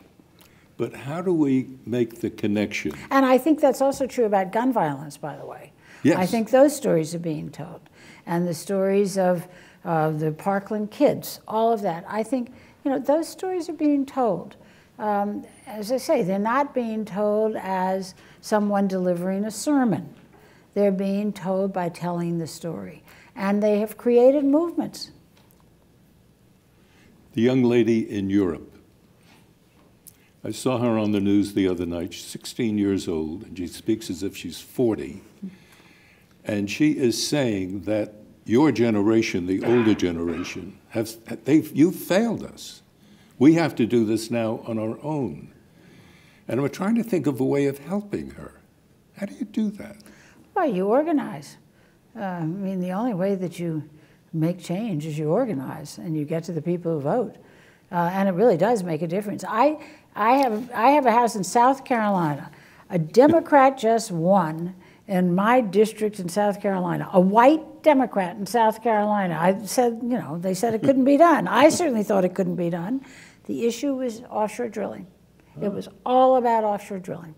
But how do we make the connection? And I think that's also true about gun violence, by the way. Yes. I think those stories are being told. And the stories of uh, the Parkland kids, all of that. I think, you know, those stories are being told. Um, as I say, they're not being told as someone delivering a sermon. They're being told by telling the story. And they have created movements. The young lady in Europe. I saw her on the news the other night. She's 16 years old, and she speaks as if she's 40. And she is saying that your generation, the older generation, have they've you've failed us. We have to do this now on our own. And we're trying to think of a way of helping her. How do you do that? Well, you organize. Uh, I mean, the only way that you make change is you organize and you get to the people who vote. Uh, and it really does make a difference. I, I, have, I have a house in South Carolina. A Democrat just won in my district in South Carolina, a white Democrat in South Carolina. I said, you know, they said it couldn't be done. I certainly thought it couldn't be done. The issue was offshore drilling. It was all about offshore drilling.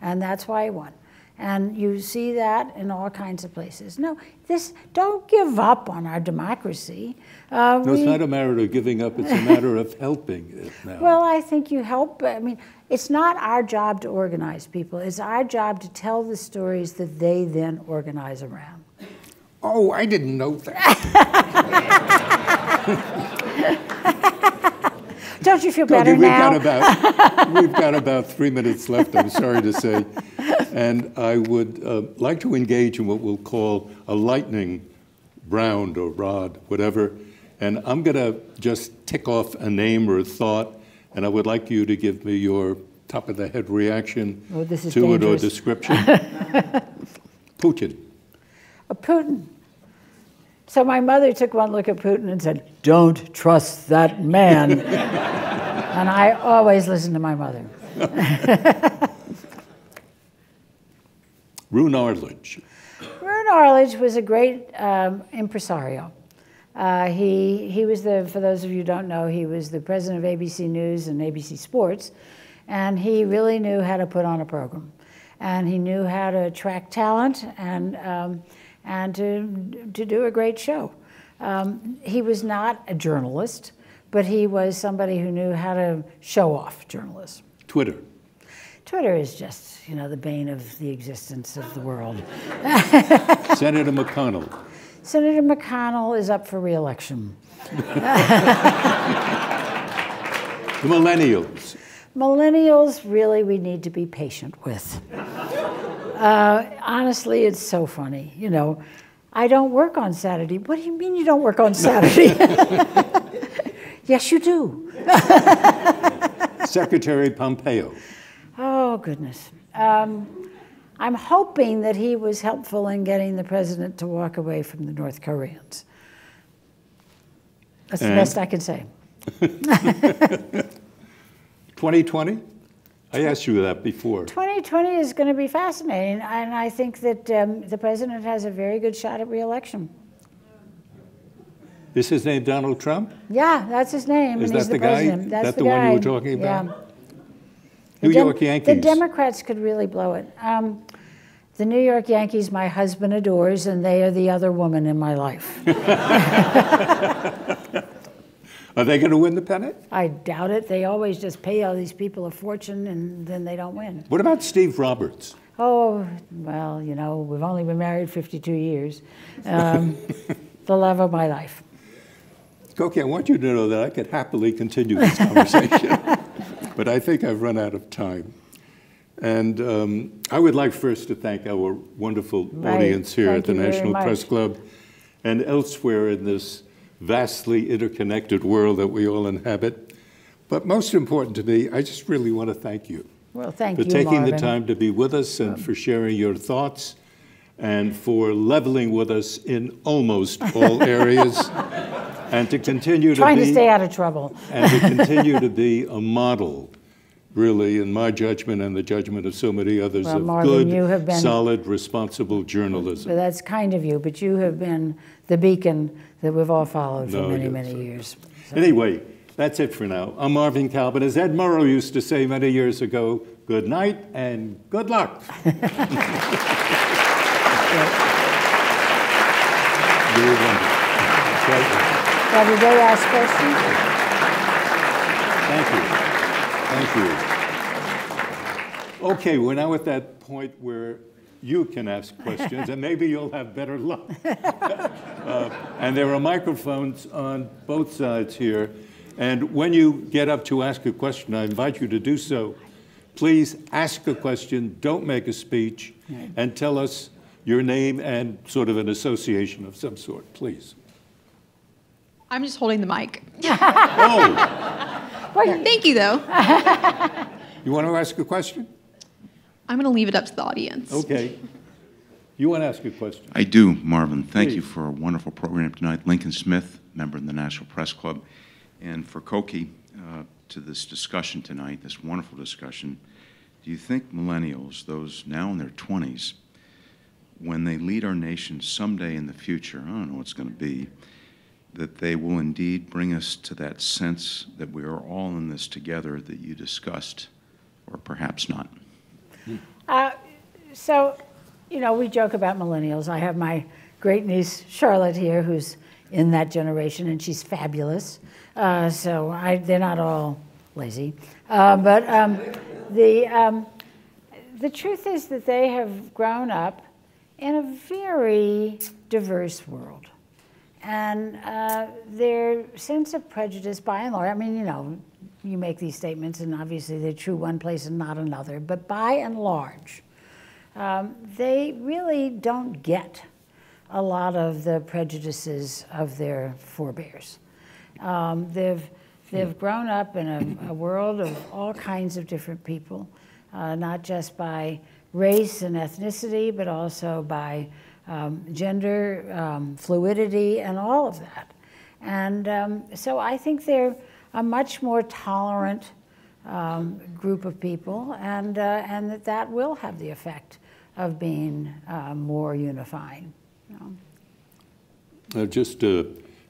And that's why he won. And you see that in all kinds of places. No, this don't give up on our democracy. Uh, no, we, it's not a matter of giving up. It's a matter of helping it now. Well, I think you help. I mean, it's not our job to organize people. It's our job to tell the stories that they then organize around. Oh, I didn't know that. Don't you feel better we've now? Got about, we've got about three minutes left, I'm sorry to say. And I would uh, like to engage in what we'll call a lightning round or rod, whatever. And I'm going to just tick off a name or a thought, and I would like you to give me your top of the head reaction oh, to dangerous. it or description. Putin. A Putin. So my mother took one look at Putin and said, Don't trust that man. and I always listen to my mother. Roone Arledge. Roone Arledge was a great um, impresario. Uh, he, he was the, for those of you who don't know, he was the president of ABC News and ABC Sports, and he really knew how to put on a program. And he knew how to attract talent and, um, and to, to do a great show. Um, he was not a journalist, but he was somebody who knew how to show off journalists. Twitter. Twitter is just, you know, the bane of the existence of the world. Senator McConnell. Senator McConnell is up for reelection. the millennials. Millennials, really, we need to be patient with. Uh, honestly, it's so funny. You know, I don't work on Saturday. What do you mean you don't work on Saturday? yes, you do. Secretary Pompeo. Oh, goodness. Um, I'm hoping that he was helpful in getting the president to walk away from the North Koreans. That's and the best I can say. 2020? I asked you that before. 2020 is going to be fascinating, and I think that um, the president has a very good shot at reelection. Is his name Donald Trump? Yeah, that's his name. Is and he's that the the guy? president. That's That the the one you were talking about? Yeah. New Dem- York The Democrats could really blow it. Um, the New York Yankees, my husband adores, and they are the other woman in my life. Are they going to win the pennant? I doubt it. They always just pay all these people a fortune, and then they don't win. What about Steve Roberts? Oh, well, you know, we've only been married 52 years. Um, the love of my life. Cokie, I want you to know that I could happily continue this conversation, but I think I've run out of time. And um, I would like first to thank our wonderful Right. audience here Thank at the National Press. Club and elsewhere in this vastly interconnected world that we all inhabit. But most important to me, I just really want to thank you Well, thank for you, taking Marvin. the time to be with us and for sharing your thoughts and for leveling with us in almost all areas and to continue to Trying be to stay out of trouble. and to continue to be a model, really, in my judgment and the judgment of so many others, Well, of Marvin, you have good, been- solid, responsible journalism. that's kind of you, but you have been the beacon that we've all followed for No, many, yes, many sir. years. Anyway, that's it for now. I'm Marvin Kalb. As Ed Murrow used to say many years ago, good night and good luck. You're wonderful. Okay. Now, did they ask questions? Thank you. Thank you. Okay, we're now at that point where you can ask questions, and maybe you'll have better luck. Uh, And there are microphones on both sides here. And when you get up to ask a question, I invite you to do so. Please ask a question, don't make a speech, and tell us your name and sort of an association of some sort, please. I'm just holding the mic. Oh, Thank you, though. you want to ask a question? I'm going to leave it up to the audience. Okay. You want to ask a question? I do, Marvin. Thank you for a wonderful program tonight. Lincoln Smith, member of the National Press Club, and for Cokie uh, to this discussion tonight, this wonderful discussion. Do you think millennials, those now in their 20s, when they lead our nation someday in the future, I don't know what's going to be, that they will indeed bring us to that sense that we are all in this together that you discussed, or perhaps not? So, you know, we joke about millennials. I have my great niece Charlotte here, who's in that generation, and she's fabulous. Uh, so I, they're not all lazy, uh, but um, the um, the truth is that they have grown up in a very diverse world, and uh, their sense of prejudice, by and large, I mean, you know, you make these statements, and obviously they're true one place and not another, but by and large um, they really don't get a lot of the prejudices of their forebears. Um, they've, they've grown up in a, a world of all kinds of different people, uh, not just by race and ethnicity, but also by um, gender, um, fluidity, and all of that. And um, so I think they're a much more tolerant um, group of people, and, uh, and that that will have the effect of being uh, more unifying. you know. Uh, Just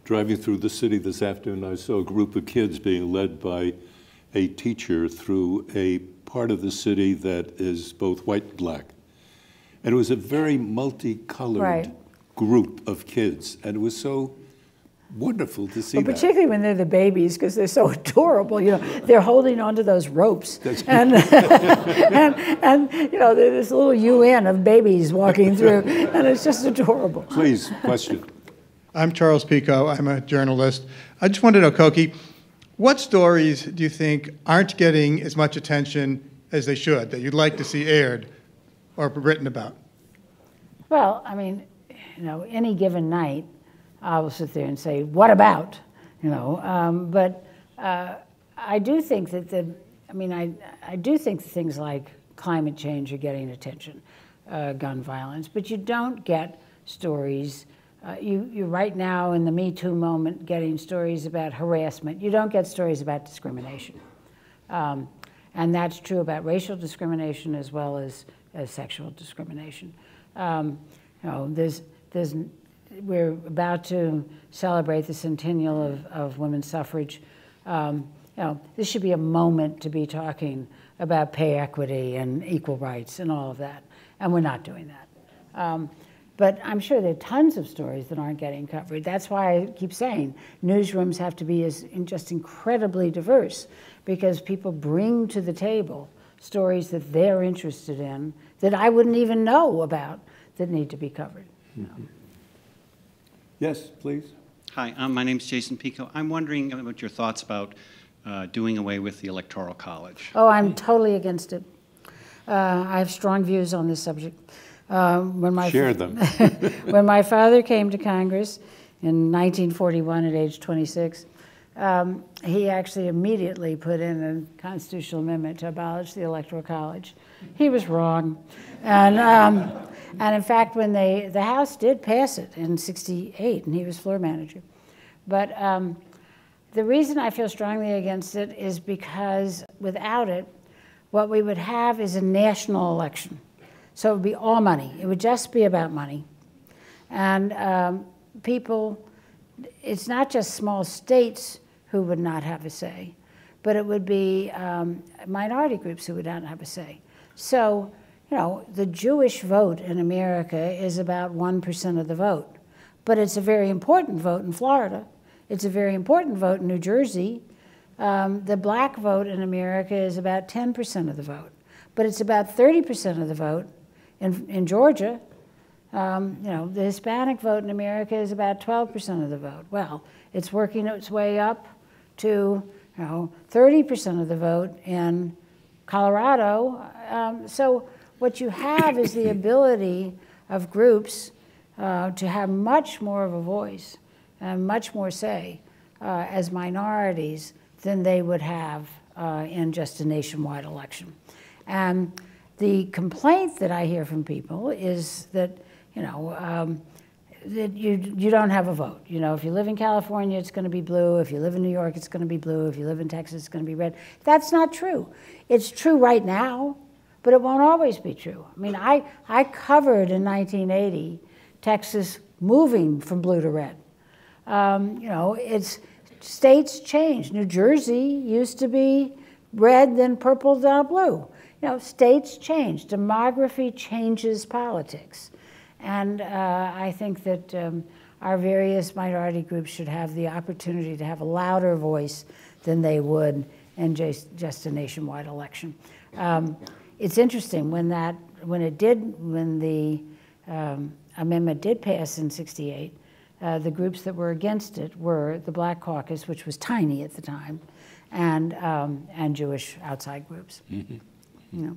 driving through the city this afternoon, I saw a group of kids being led by a teacher through a part of the city that is both white and black. And it was a very multicolored Right. group of kids, and it was so wonderful to see But that. particularly when they're the babies, because they're so adorable. You know, they're holding onto those ropes, and, and and you know, there's this little UN of babies walking through, and it's just adorable. Please, question. I'm Charles Pico. I'm a journalist. I just wanted to know, Cokie, what stories do you think aren't getting as much attention as they should, that you'd like to see aired or written about? Well, I mean, you know, any given night, I will sit there and say, "What about?" You know, um, but uh, I do think that the, I mean, I I do think things like climate change are getting attention, uh, gun violence, but you don't get stories. Uh, you you're right now in the Me Too moment getting stories about harassment. You don't get stories about discrimination. Um, And that's true about racial discrimination as well as, as sexual discrimination. Um, you know, there's, there's, we're about to celebrate the centennial of, of women's suffrage. Um, you know, this should be a moment to be talking about pay equity and equal rights and all of that, and we're not doing that. Um, but I'm sure there are tons of stories that aren't getting covered. That's why I keep saying newsrooms have to be as just incredibly diverse because people bring to the table stories that they're interested in that I wouldn't even know about that need to be covered. Mm-hmm. Yes, please. Hi, um, my is Jason Pico. I'm wondering about your thoughts about uh, doing away with the Electoral College. Oh, I'm totally against it. Uh, I have strong views on this subject. Uh, when my Share them. when my father came to Congress in 1941 at age 26, um, he actually immediately put in a constitutional amendment to abolish the Electoral College. He was wrong. And, um, and in fact, when they, the House did pass it in 68, and he was floor manager. But um, the reason I feel strongly against it is because without it, what we would have is a national election. So it would be all money. It would just be about money. And um, people, it's not just small states who would not have a say, but it would be um, minority groups who would not have a say. So, you know, the Jewish vote in America is about 1% of the vote, but it's a very important vote in Florida. It's a very important vote in New Jersey. Um, the black vote in America is about 10% of the vote, but it's about 30% of the vote in, in Georgia. Um, you know, the Hispanic vote in America is about 12% of the vote. Well, it's working its way up to you know 30% of the vote in Colorado. Um, so what you have is the ability of groups uh, to have much more of a voice and much more say uh, as minorities than they would have uh, in just a nationwide election. And the complaint that I hear from people is that, you know, um, that you, you don't have a vote. You know, if you live in California, it's going to be blue. If you live in New York, it's going to be blue. If you live in Texas, it's going to be red. That's not true. It's true right now, but it won't always be true. I mean, I, I covered in 1980 Texas moving from blue to red. Um, you know, it's states change. New Jersey used to be red, then purple, then blue. You know, states change. Demography changes politics. And uh, I think that um, our various minority groups should have the opportunity to have a louder voice than they would in just, just a nationwide election. Um, it's interesting when that when it did when the um, amendment did pass in 68 uh, the groups that were against it were the Black Caucus, which was tiny at the time, and, um, and Jewish outside groups. Mm-hmm. You know.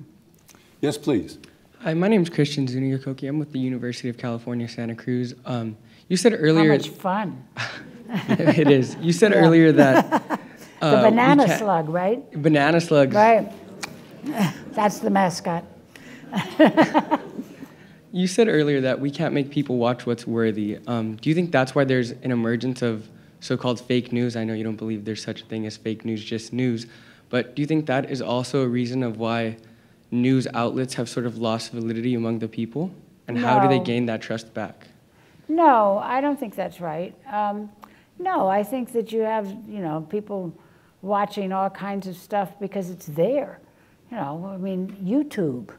Yes, please. Hi, my name is Christian Zuniga Cokie. I'm with the University of California, Santa Cruz. Um, you said earlier. How much fun! it is. You said yeah. earlier that. Uh, the banana slug, right? Banana slugs. Right. That's the mascot. You said earlier that we can't make people watch what's worthy. Um, do you think that's why there's an emergence of so-called fake news? I know you don't believe there's such a thing as fake news, just news. But do you think that is also a reason of why news outlets have sort of lost validity among the people? And no. how do they gain that trust back? No, I don't think that's right. Um, no, I think that you have, you know, people watching all kinds of stuff because it's there. You know, I mean, YouTube.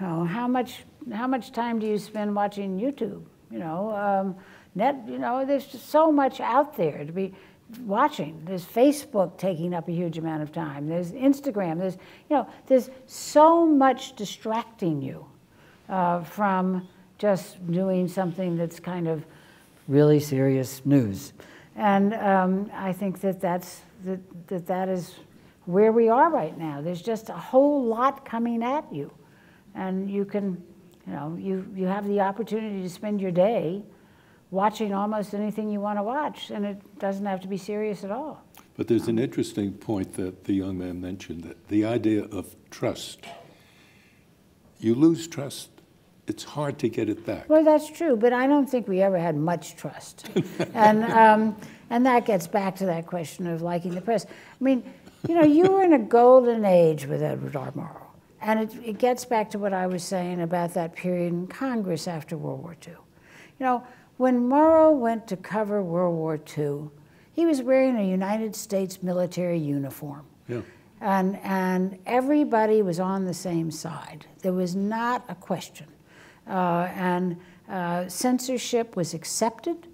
You know, how much how much time do you spend watching YouTube? You know, um, net. You know, there's just so much out there to be watching. There's Facebook taking up a huge amount of time. There's Instagram. There's you know, there's so much distracting you uh, from just doing something that's kind of really serious news. And um, I think that that's that, that that is where we are right now. There's just a whole lot coming at you, and you can you know, you, you have the opportunity to spend your day watching almost anything you want to watch, and it doesn't have to be serious at all. But there's an interesting point that the young man mentioned that the idea of trust. You lose trust, it's hard to get it back. Well, that's true, but I don't think we ever had much trust. and, um, and that gets back to that question of liking the press. I mean, you know, you were in a golden age with Edward R. Murrow. And it, it gets back to what I was saying about that period in Congress after World War II. You know, when Murrow went to cover World War II, he was wearing a United States military uniform. Yeah. And, and everybody was on the same side. There was not a question. Uh, and uh, censorship was accepted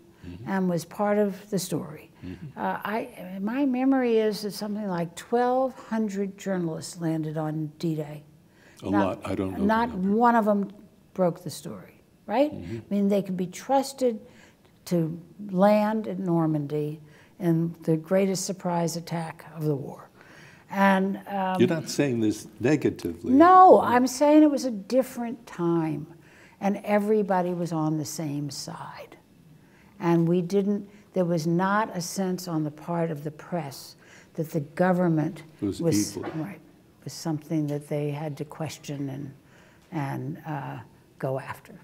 and was part of the story. Uh, I, my memory is that something like 1,200 journalists landed on D-Day. A Not- lot. I don't know Not one of them broke the story, right? I mean, they could be trusted to land at Normandy in the greatest surprise attack of the war. And um, You're not saying this negatively. no, I'm saying it was a different time, and everybody was on the same side. And we didn't, there was not a sense on the part of the press that the government Was was, evil. right, was something that they had to question and, and uh, go after.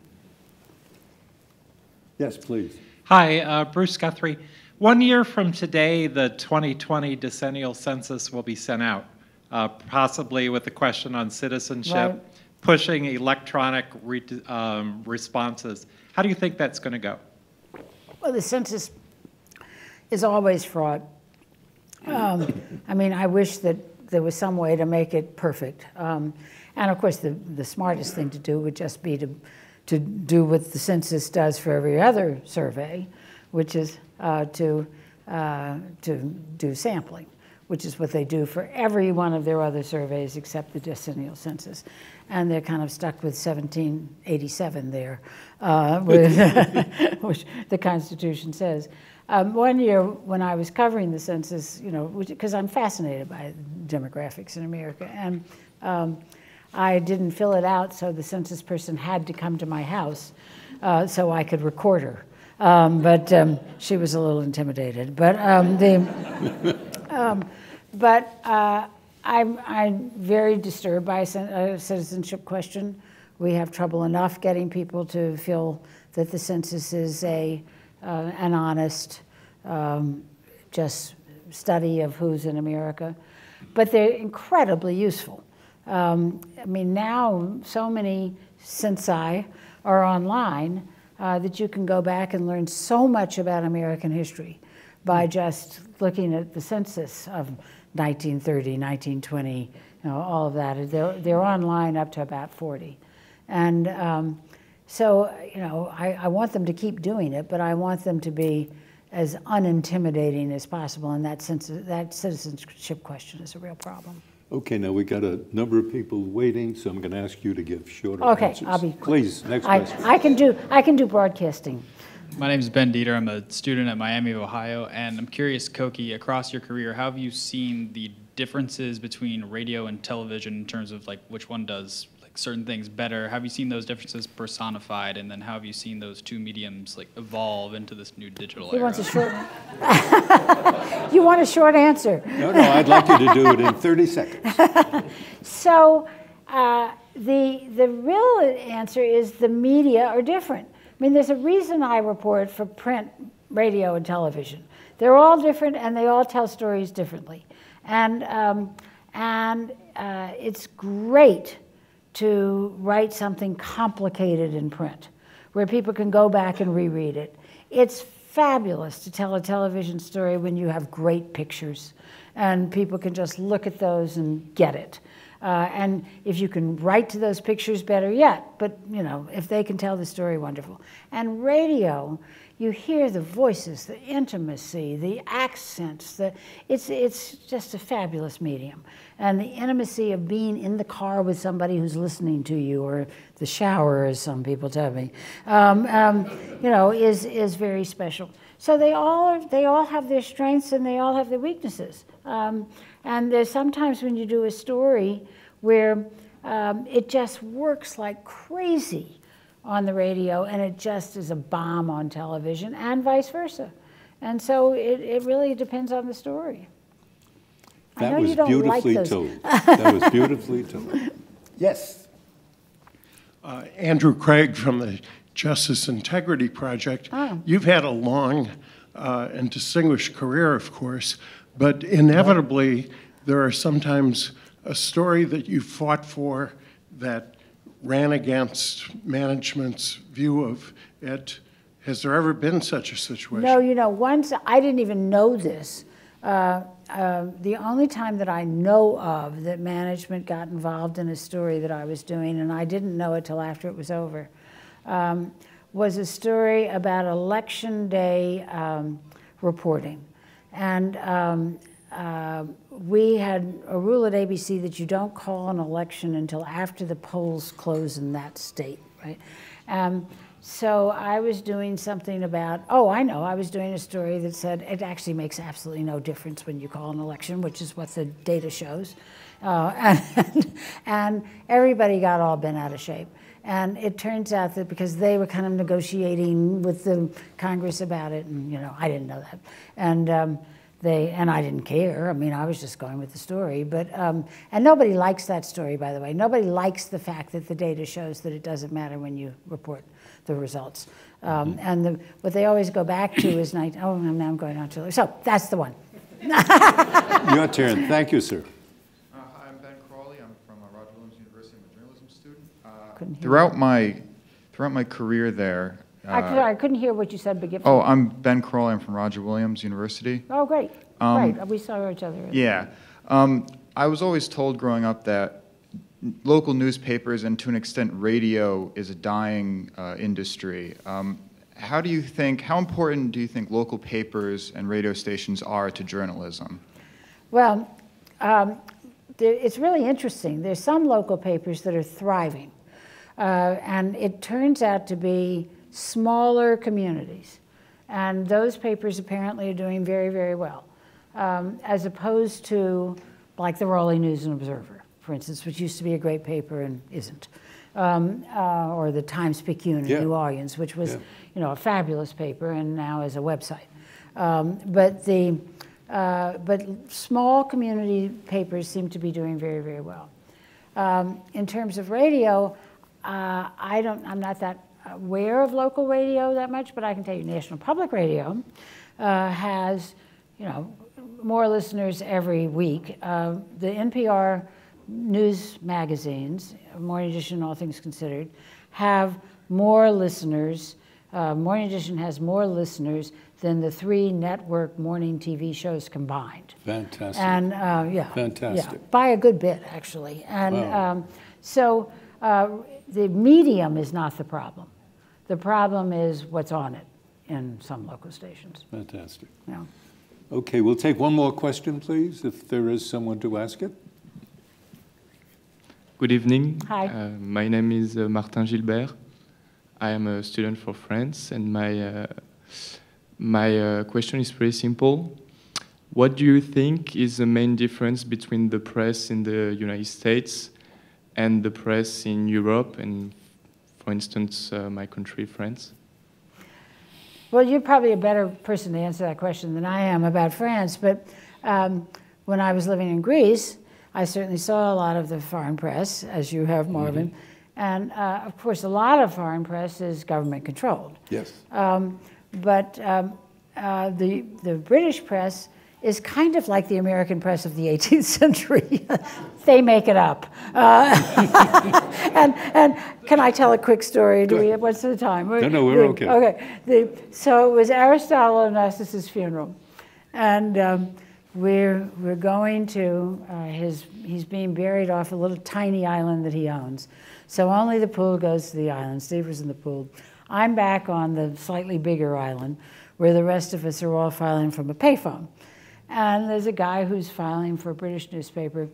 Yes, please. Hi, uh, Bruce Guthrie. One year from today, the 2020 decennial census will be sent out, uh, possibly with a question on citizenship, Right. pushing electronic re- um, responses. How do you think that's going to go? Well, the census is always fraught. Um, I mean, I wish that there was some way to make it perfect. Um, and of course, the, the smartest thing to do would just be to, to do what the census does for every other survey, which is uh, to, uh, to do sampling, which is what they do for every one of their other surveys except the decennial census. And they're kind of stuck with 1787 there, uh, with, which the Constitution says. Um, one year when I was covering the census, you know, because I'm fascinated by demographics in America, and um, I didn't fill it out, so the census person had to come to my house uh, so I could record her. Um, but um, she was a little intimidated. But um, the, um, but uh, I'm, I'm very disturbed by a citizenship question. We have trouble enough getting people to feel that the census is a, uh, an honest, um, just study of who's in America. But they're incredibly useful. Um, I mean, now so many censi are online uh, that you can go back and learn so much about American history by just looking at the census of 1930, 1920, you know, all of that. They're, they're online up to about 40. And um, so, you know, I, I want them to keep doing it, but I want them to be as unintimidating as possible. And that, sense, that citizenship question is a real problem. Okay, now we got a number of people waiting, so I'm going to ask you to give shorter Okay, answers. I'll be quick. Please, next I, question. I can do I can do broadcasting. My name is Ben Dieter. I'm a student at Miami of Ohio, and I'm curious, Cokie, across your career, how have you seen the differences between radio and television in terms of like which one does like certain things better? Have you seen those differences personified, and then how have you seen those two mediums like evolve into this new digital He era? wants a short. you want a short answer. No, no, I'd like you to do it in 30 seconds. So uh, the the real answer is the media are different. I mean, there's a reason I report for print, radio, and television. They're all different, and they all tell stories differently. And um, and uh, it's great to write something complicated in print, where people can go back and reread it. It's fabulous to tell a television story when you have great pictures, and people can just look at those and get it. Uh, and if you can write to those pictures, better yet. But you know, if they can tell the story, wonderful. And radio, you hear the voices, the intimacy, the accents. The it's it's just a fabulous medium. And the intimacy of being in the car with somebody who's listening to you, or the shower, as some people tell me, um, um, you know, is is very special. So they all they all have their strengths and they all have their weaknesses. Um, and there's sometimes when you do a story where um, it just works like crazy on the radio and it just is a bomb on television and vice versa. And so it, it really depends on the story. I That know was you don't like beautifully those. told. That was beautifully told. Yes. Uh, Andrew Craig from the Justice Integrity Project. Oh. You've had a long uh, and distinguished career, of course, but inevitably there are sometimes a story that you fought for that ran against management's view of it. Has there ever been such a situation? No, you know, once I didn't even know this. Uh, uh, the only time that I know of that management got involved in a story that I was doing, and I didn't know it till after it was over, um, was a story about election day um, reporting. And um, uh, we had a rule at ABC that you don't call an election until after the polls close in that state, right? Um, so I was doing something about, oh, I know, I was doing a story that said it actually makes absolutely no difference when you call an election, which is what the data shows. Uh, and, and everybody got all bent out of shape. And it turns out that because they were kind of negotiating with the Congress about it, and you know, I didn't know that. And um, they and I didn't care. I mean, I was just going with the story. But um, and nobody likes that story, by the way. Nobody likes the fact that the data shows that it doesn't matter when you report the results. Um, Mm-hmm. and the, what they always go back to is night. Oh, now I'm going on long. So that's the one. Your turn. Thank you, sir. Uh, hi, I'm Ben Crawley. I'm from uh, Roger Williams University. I'm a journalism student. Uh, Couldn't hear throughout my throughout my career there. I, uh, could, I couldn't hear what you said, but give oh, I'm Ben Crawley. I'm from Roger Williams University. Oh, great. Um, great. We saw each other. Yeah. Um, I was always told growing up that local newspapers and to an extent radio is a dying uh, industry. Um, how do you think, how important do you think local papers and radio stations are to journalism? Well, um, it's really interesting. There's some local papers that are thriving, uh, and it turns out to be smaller communities. And those papers apparently are doing very, very well, um, as opposed to like the Raleigh News and Observer, for instance, which used to be a great paper and isn't. Um, uh, or the Times Picayune Yeah. New Orleans, which was, Yeah. you know, a fabulous paper and now is a website. Um, but the uh, but small community papers seem to be doing very, very well. Um, in terms of radio, uh, I don't, I'm not that aware of local radio that much, but I can tell you National Public Radio uh, has, you know, more listeners every week. Uh, the NPR news magazines, Morning Edition, All Things Considered, have more listeners. Uh, Morning Edition has more listeners than the three network morning TV shows combined. Fantastic. And uh, yeah, Fantastic. yeah, by a good bit actually. And Wow. um, so uh, the medium is not the problem. The problem is what's on it in some local stations. Fantastic. Yeah. Okay, we'll take one more question, please, if there is someone to ask it. Good evening. Hi. Uh, my name is uh, Martin Gilbert. I am a student for France, and my uh, my uh, question is pretty simple. What do you think is the main difference between the press in the United States and the press in Europe, and, for instance, uh, my country, France? Well, you're probably a better person to answer that question than I am about France. But um, when I was living in Greece, I certainly saw a lot of the foreign press, as you have, Marvin. And uh, of course, a lot of foreign press is government controlled. Yes. Um, but um, uh, the, the British press is kind of like the American press of the 18th century. they make it up. Uh, and, and can I tell a quick story? Do we have what's the time? No, no, we're The- okay. Okay. The, so it was Aristotle and Onassis' funeral. And um, we're, we're going to uh, his, he's being buried off a little tiny island that he owns. So only the pool goes to the island. Steve was in the pool. I'm back on the slightly bigger island where the rest of us are all filing from a payphone. And there's a guy who's filing for a British newspaper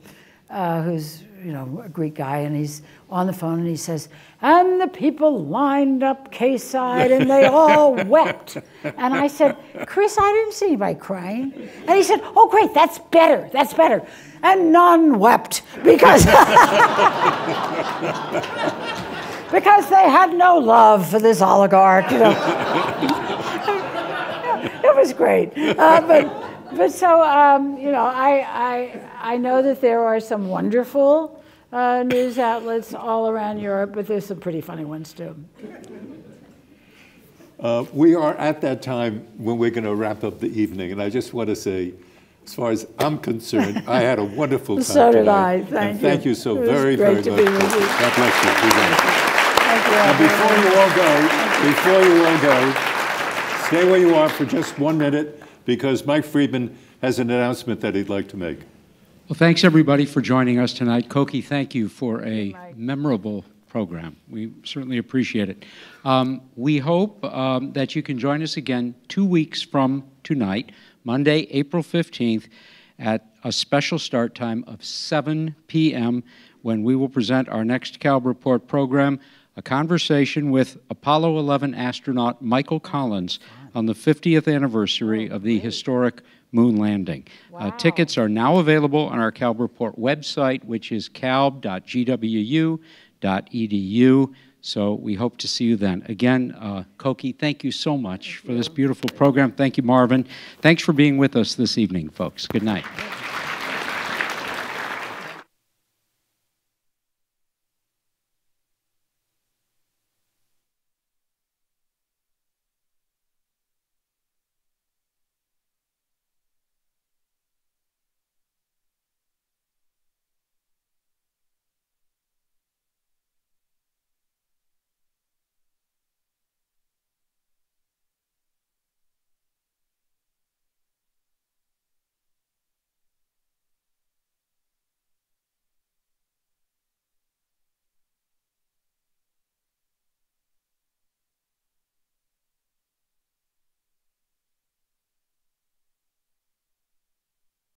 uh, who's, you know, a Greek guy, and he's on the phone and he says, and the people lined up Quayside and they all wept. And I said, Chris, I didn't see anybody crying. And he said, oh, great, that's better, that's better. And none wept because, because they had no love for this oligarch, you know. it was great. Uh, but, but so, um, you know, I, I, I know that there are some wonderful uh, news outlets all around Europe, but there's some pretty funny ones too. Uh, we are at that time when we're going to wrap up the evening, and I just want to say as far as I'm concerned, I had a wonderful time So did tonight. I. And Thank thank you. you so very, very much. you. God bless you. Thank you very before you all go, before you all go, stay where you are for just one minute because Mike Friedman has an announcement that he'd like to make. Well, thanks everybody for joining us tonight. Cokie, thank you for a memorable program. We certainly appreciate it. Um, we hope um, that you can join us again two weeks from tonight, Monday, April 15th, at a special start time of 7 p.m. when we will present our next Kalb Report program, a conversation with Apollo 11 astronaut Michael Collins on the 50th anniversary of the historic moon landing. Uh, tickets are now available on our Kalb Report website, which is kalb.gwu.edu. So we hope to see you then. Again, uh, Cokie, thank you so much for this beautiful program. Thank you, Marvin. Thanks for being with us this evening, folks. Good night.